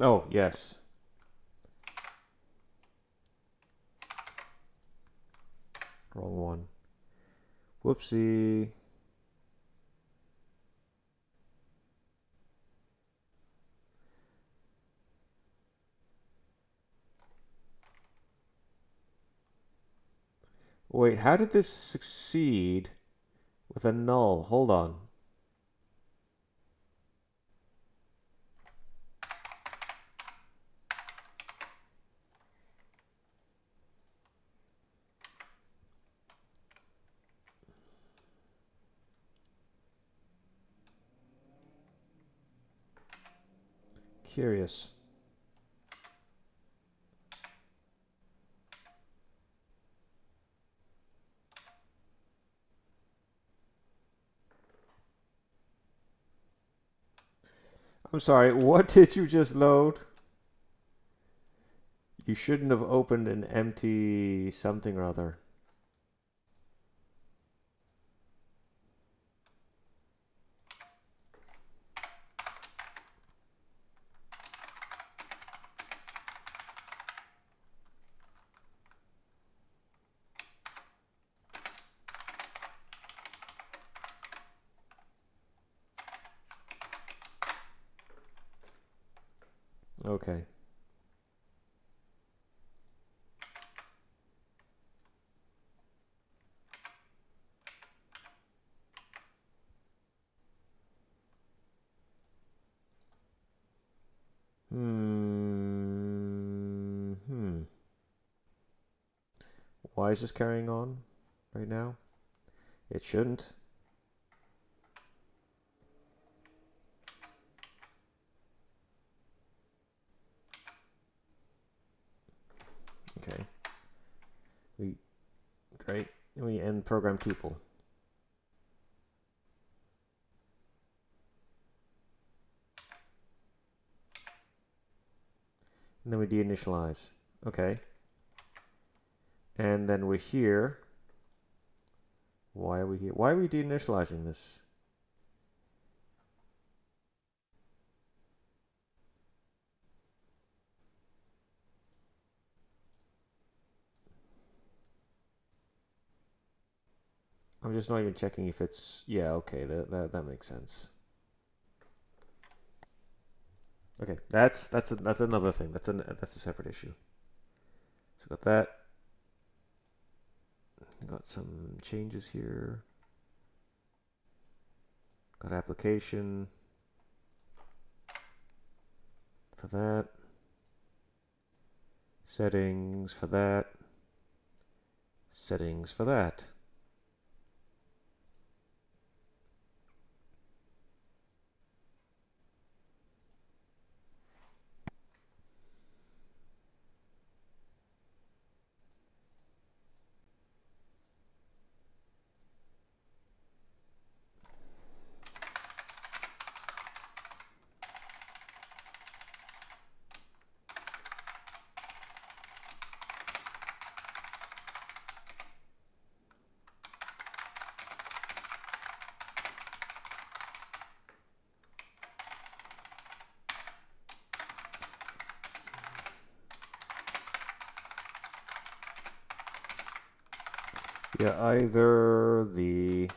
Oh, yes. Wrong one. Whoopsie. Wait, how did this succeed with a null? Hold on. Curious. I'm sorry, what did you just load? You shouldn't have opened an empty something or other. crisis carrying on right now? It shouldn't. Okay. We great. We end program tuple. And then we deinitialize. Okay. And then we're here. Why are we here? Why are we deinitializing this? I'm just not even checking if it's yeah okay that that, that makes sense. Okay, that's that's a, that's another thing. That's a that's a separate issue. So got that. Got some changes here. Got application for that. Settings for that. Settings for that. Either the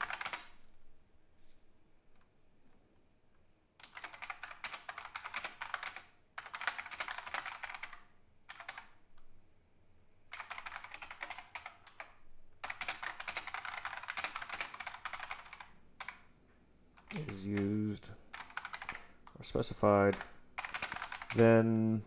is used or specified, then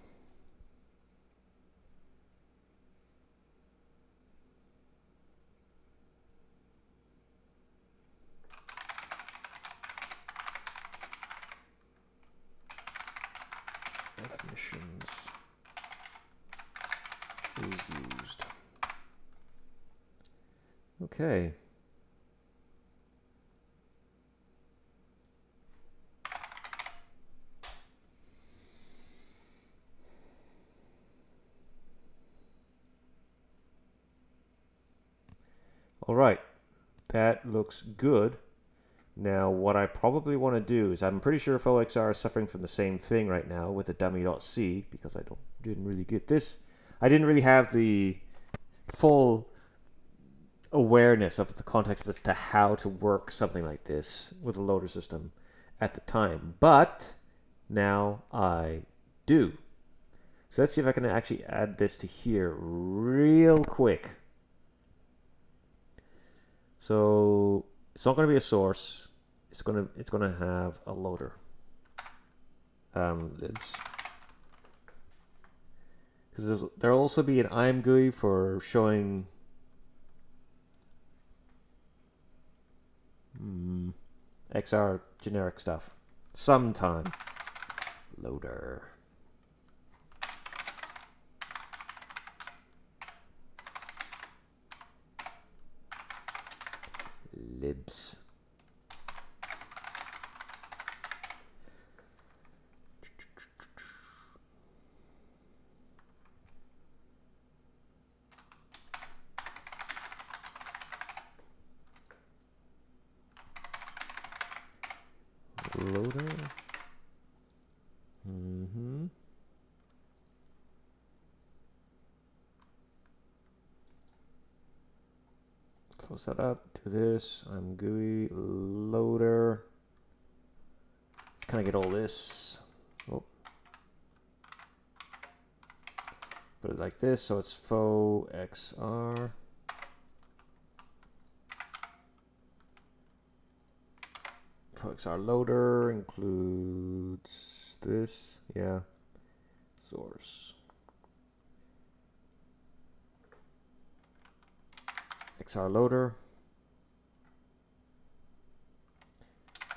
definitions is used. Okay. All right, that looks good. Now, what I probably want to do is I'm pretty sure foe XR is suffering from the same thing right now with the dummy.c because I don't didn't really get this. I didn't really have the full awareness of the context as to how to work something like this with a loader system at the time. But now I do. So let's see if I can actually add this to here real quick. So it's not going to be a source. It's going to it's going to have a loader. Um, libs. Because there'll also be an IMGUI for showing hmm, XR generic stuff. Sometime. Loader. Libs. Loader. Mm-hmm. That up. Do this. IMGUI loader. Can I get all this? Oh. Put it like this, so it's foe XR. XR loader includes this, yeah. Source. XR loader.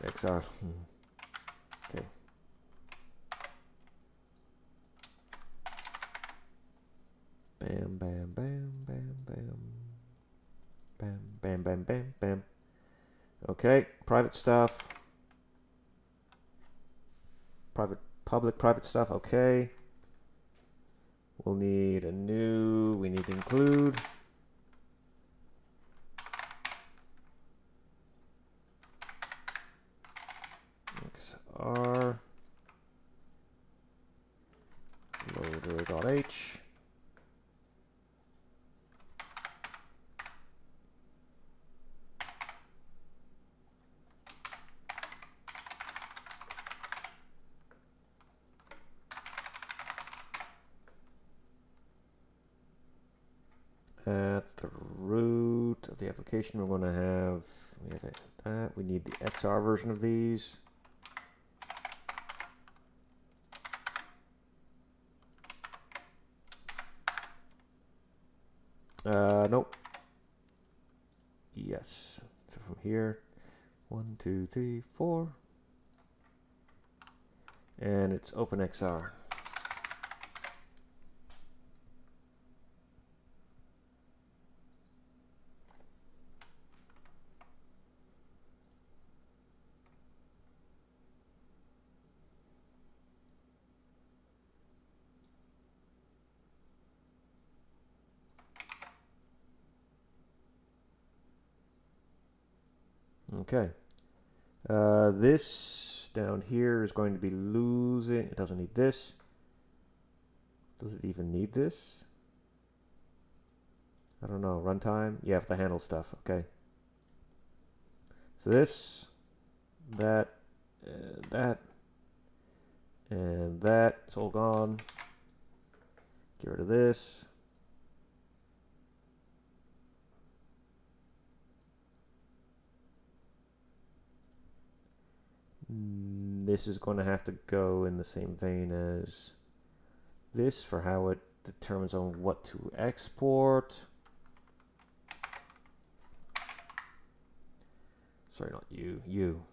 XR. Hmm. Okay. Bam, bam, bam, bam, bam. Bam, bam, bam, bam, bam. Okay, private stuff. Private, public, private stuff, okay. We'll need a new, we need to include. XR loader.h. At the root of the application, we're going to have we have that. We need the XR version of these. Uh, nope. Yes. So from here, one, two, three, four. And it's OpenXR. Okay. Uh, this down here is going to be losing. It doesn't need this. Does it even need this? I don't know. Runtime? Yeah, have to handle stuff. Okay. So this, that, and that, and that. It's all gone. Get rid of this. Mm, this is going to have to go in the same vein as this for how it determines on what to export. Sorry, not you, you.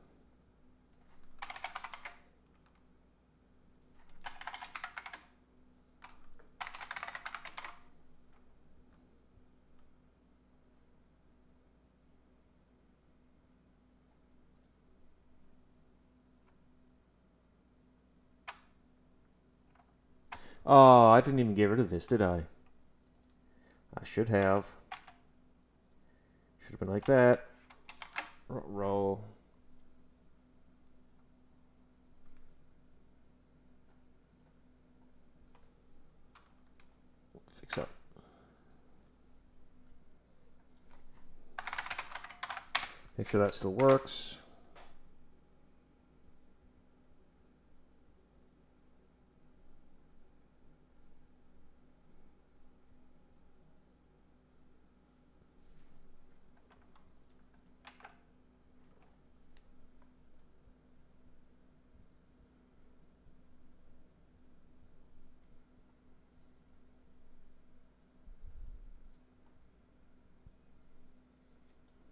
Oh, I didn't even get rid of this, did I? I should have. Should have been like that. Roll. Fix up. Make sure that still works.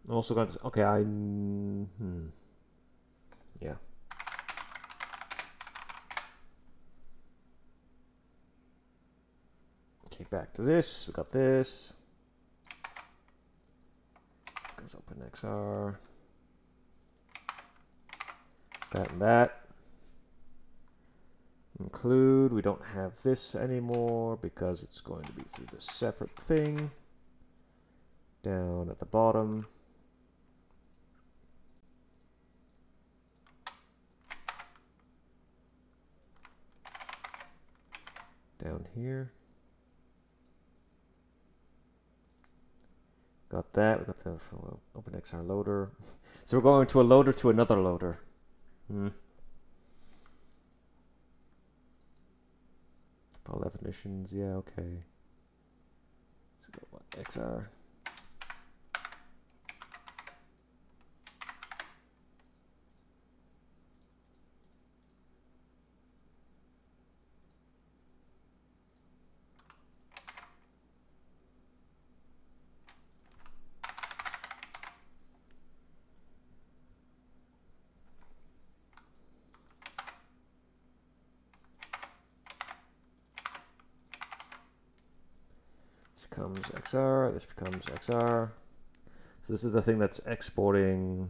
Also got this. Okay, I. Hmm. Yeah. Okay, back to this. We got this. Goes OpenXR. That and that. Include. We don't have this anymore because it's going to be through the separate thing. Down at the bottom. Down here. Got that. We got the OpenXR loader. (laughs) So we're going to a loader to another loader. Hmm. File definitions. Yeah. Okay. So what XR. This becomes XR. So this is the thing that's exporting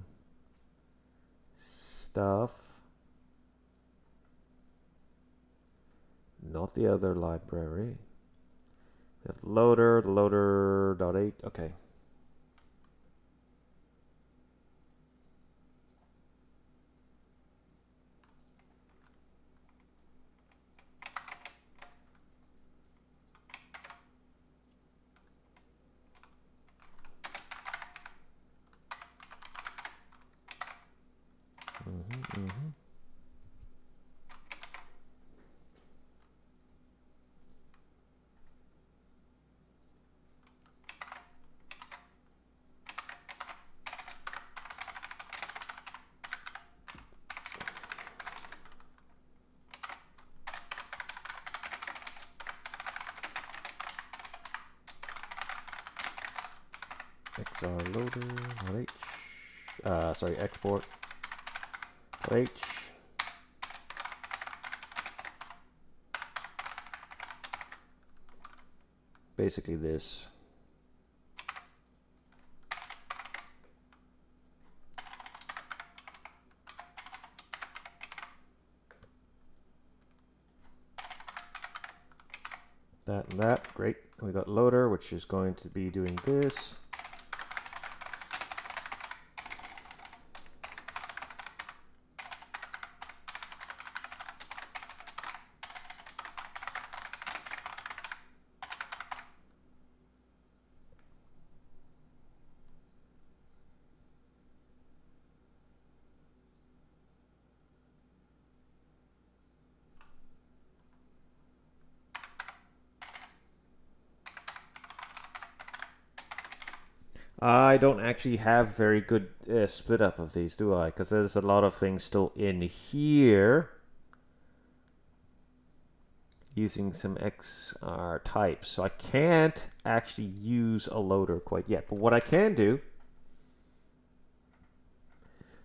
stuff. Not the other library. We have the loader, the loader dot eight. Okay. Mhm, mhm. XR loader, not H. Uh, sorry, export. H. Basically this. That and that, great. We got loader, which is going to be doing this. I don't actually have very good uh, split up of these, do I? Because there's a lot of things still in here. Using some XR types. So I can't actually use a loader quite yet. But what I can do,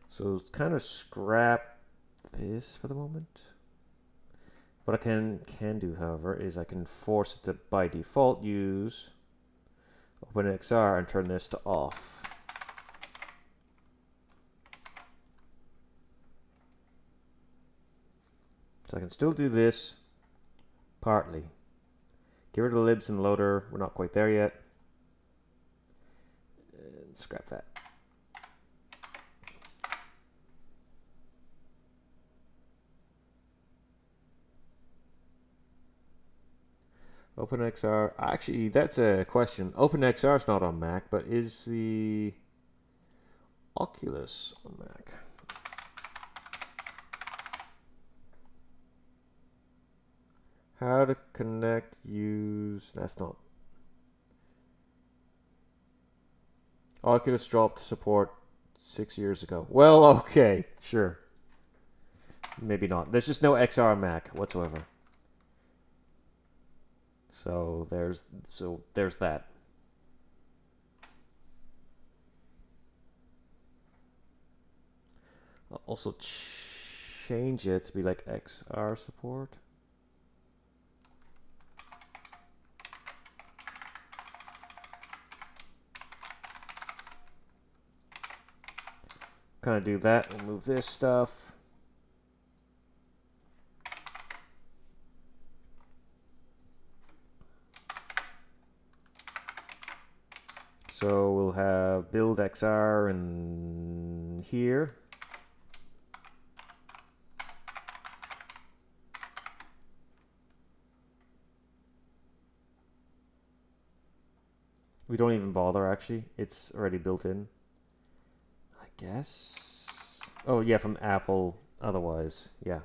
so kind of scrap this for the moment. What I can can do, however, is I can force it to by default use OpenXR and turn this to off. So I can still do this partly. Get rid of the libs and loader. We're not quite there yet. And scrap that. OpenXR. Actually, that's a question. OpenXR is not on Mac, but is the Oculus on Mac? How to connect, use. That's not. Oculus dropped support six years ago. Well, okay, sure. Maybe not. There's just no XR Mac whatsoever. So there's so there's that. I'll also change it to be like XR support. Kind of do that. Move this stuff. So we'll have build XR and here. We don't even bother actually. It's already built in. I guess. Oh yeah, from Apple otherwise. Yeah.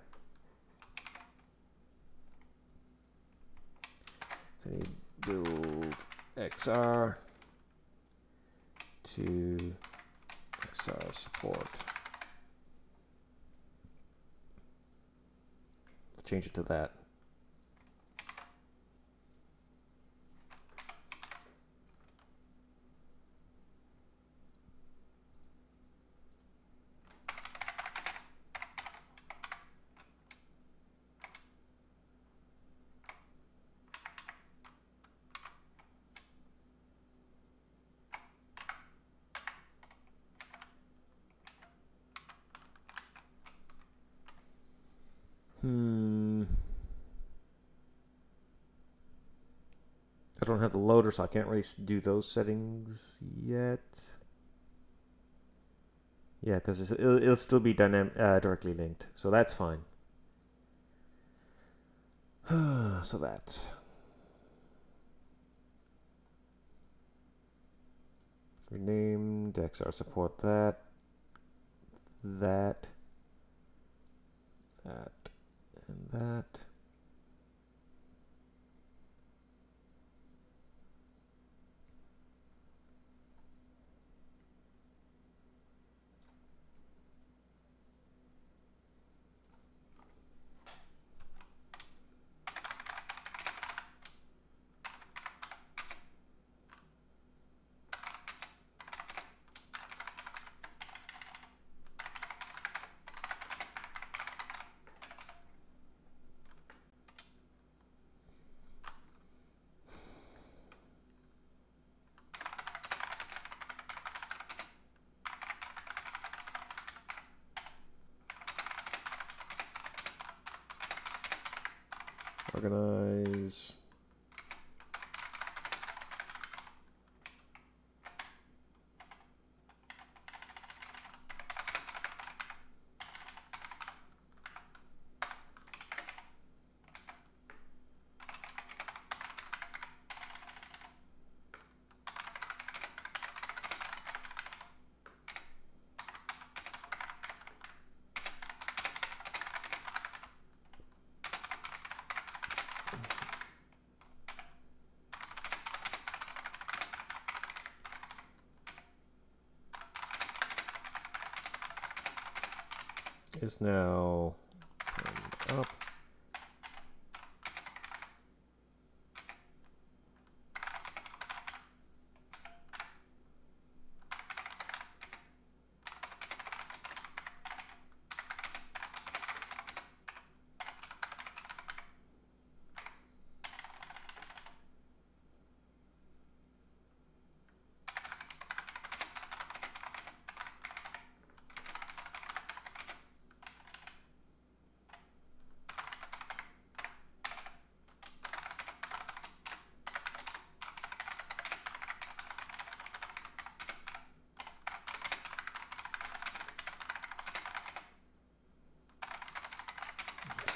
So need build XR to XR support. Change it to that. Don't have the loader, so I can't really do those settings yet. Yeah, because it'll, it'll, still be dynamic, uh, directly linked, so that's fine. (sighs) so that. Rename Dexar support that. That. That. And that. Organize. is now up.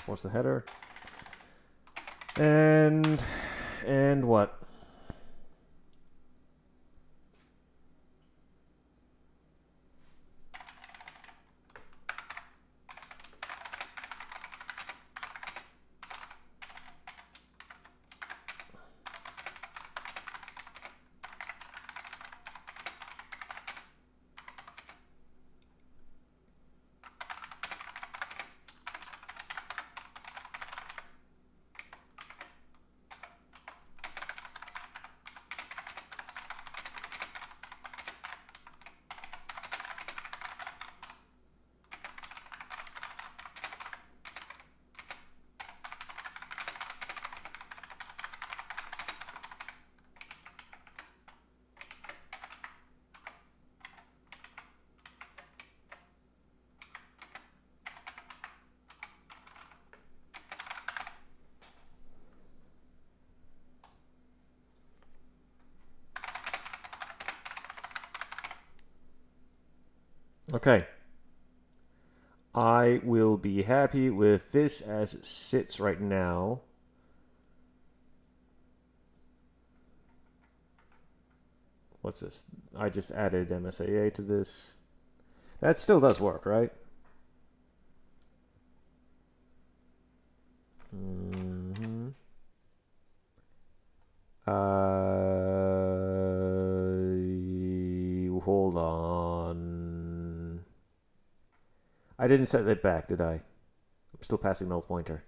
What's the header? And and what? Okay. I will be happy with this as it sits right now. What's this? I just added MSAA to this. That still does work, right? Mm -hmm. Uh, hold on. I didn't set that back, did I? I'm still passing null pointer.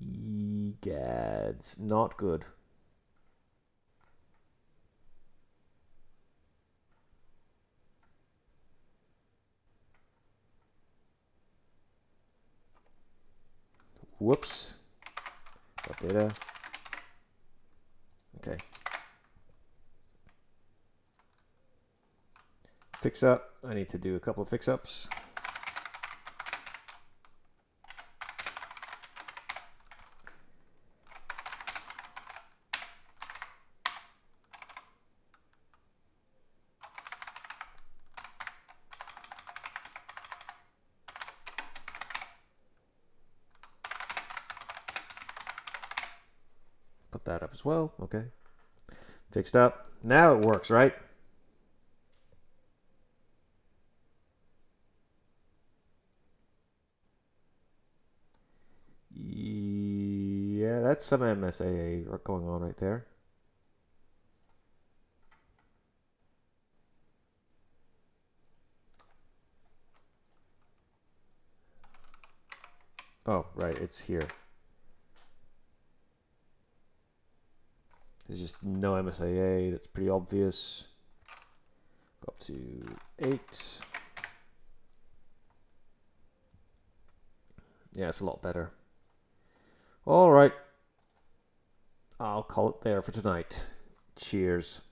Egads, not good. Whoops. Dot data. Okay. Fix up. I need to do a couple of fix ups. Put well. Okay. Fixed up. Now it works, right? Yeah, that's some MSAA going on right there. Oh, right, it's here. There's just no MSAA, that's pretty obvious. Go up to 8. Yeah, it's a lot better. All right. I'll call it there for tonight. Cheers.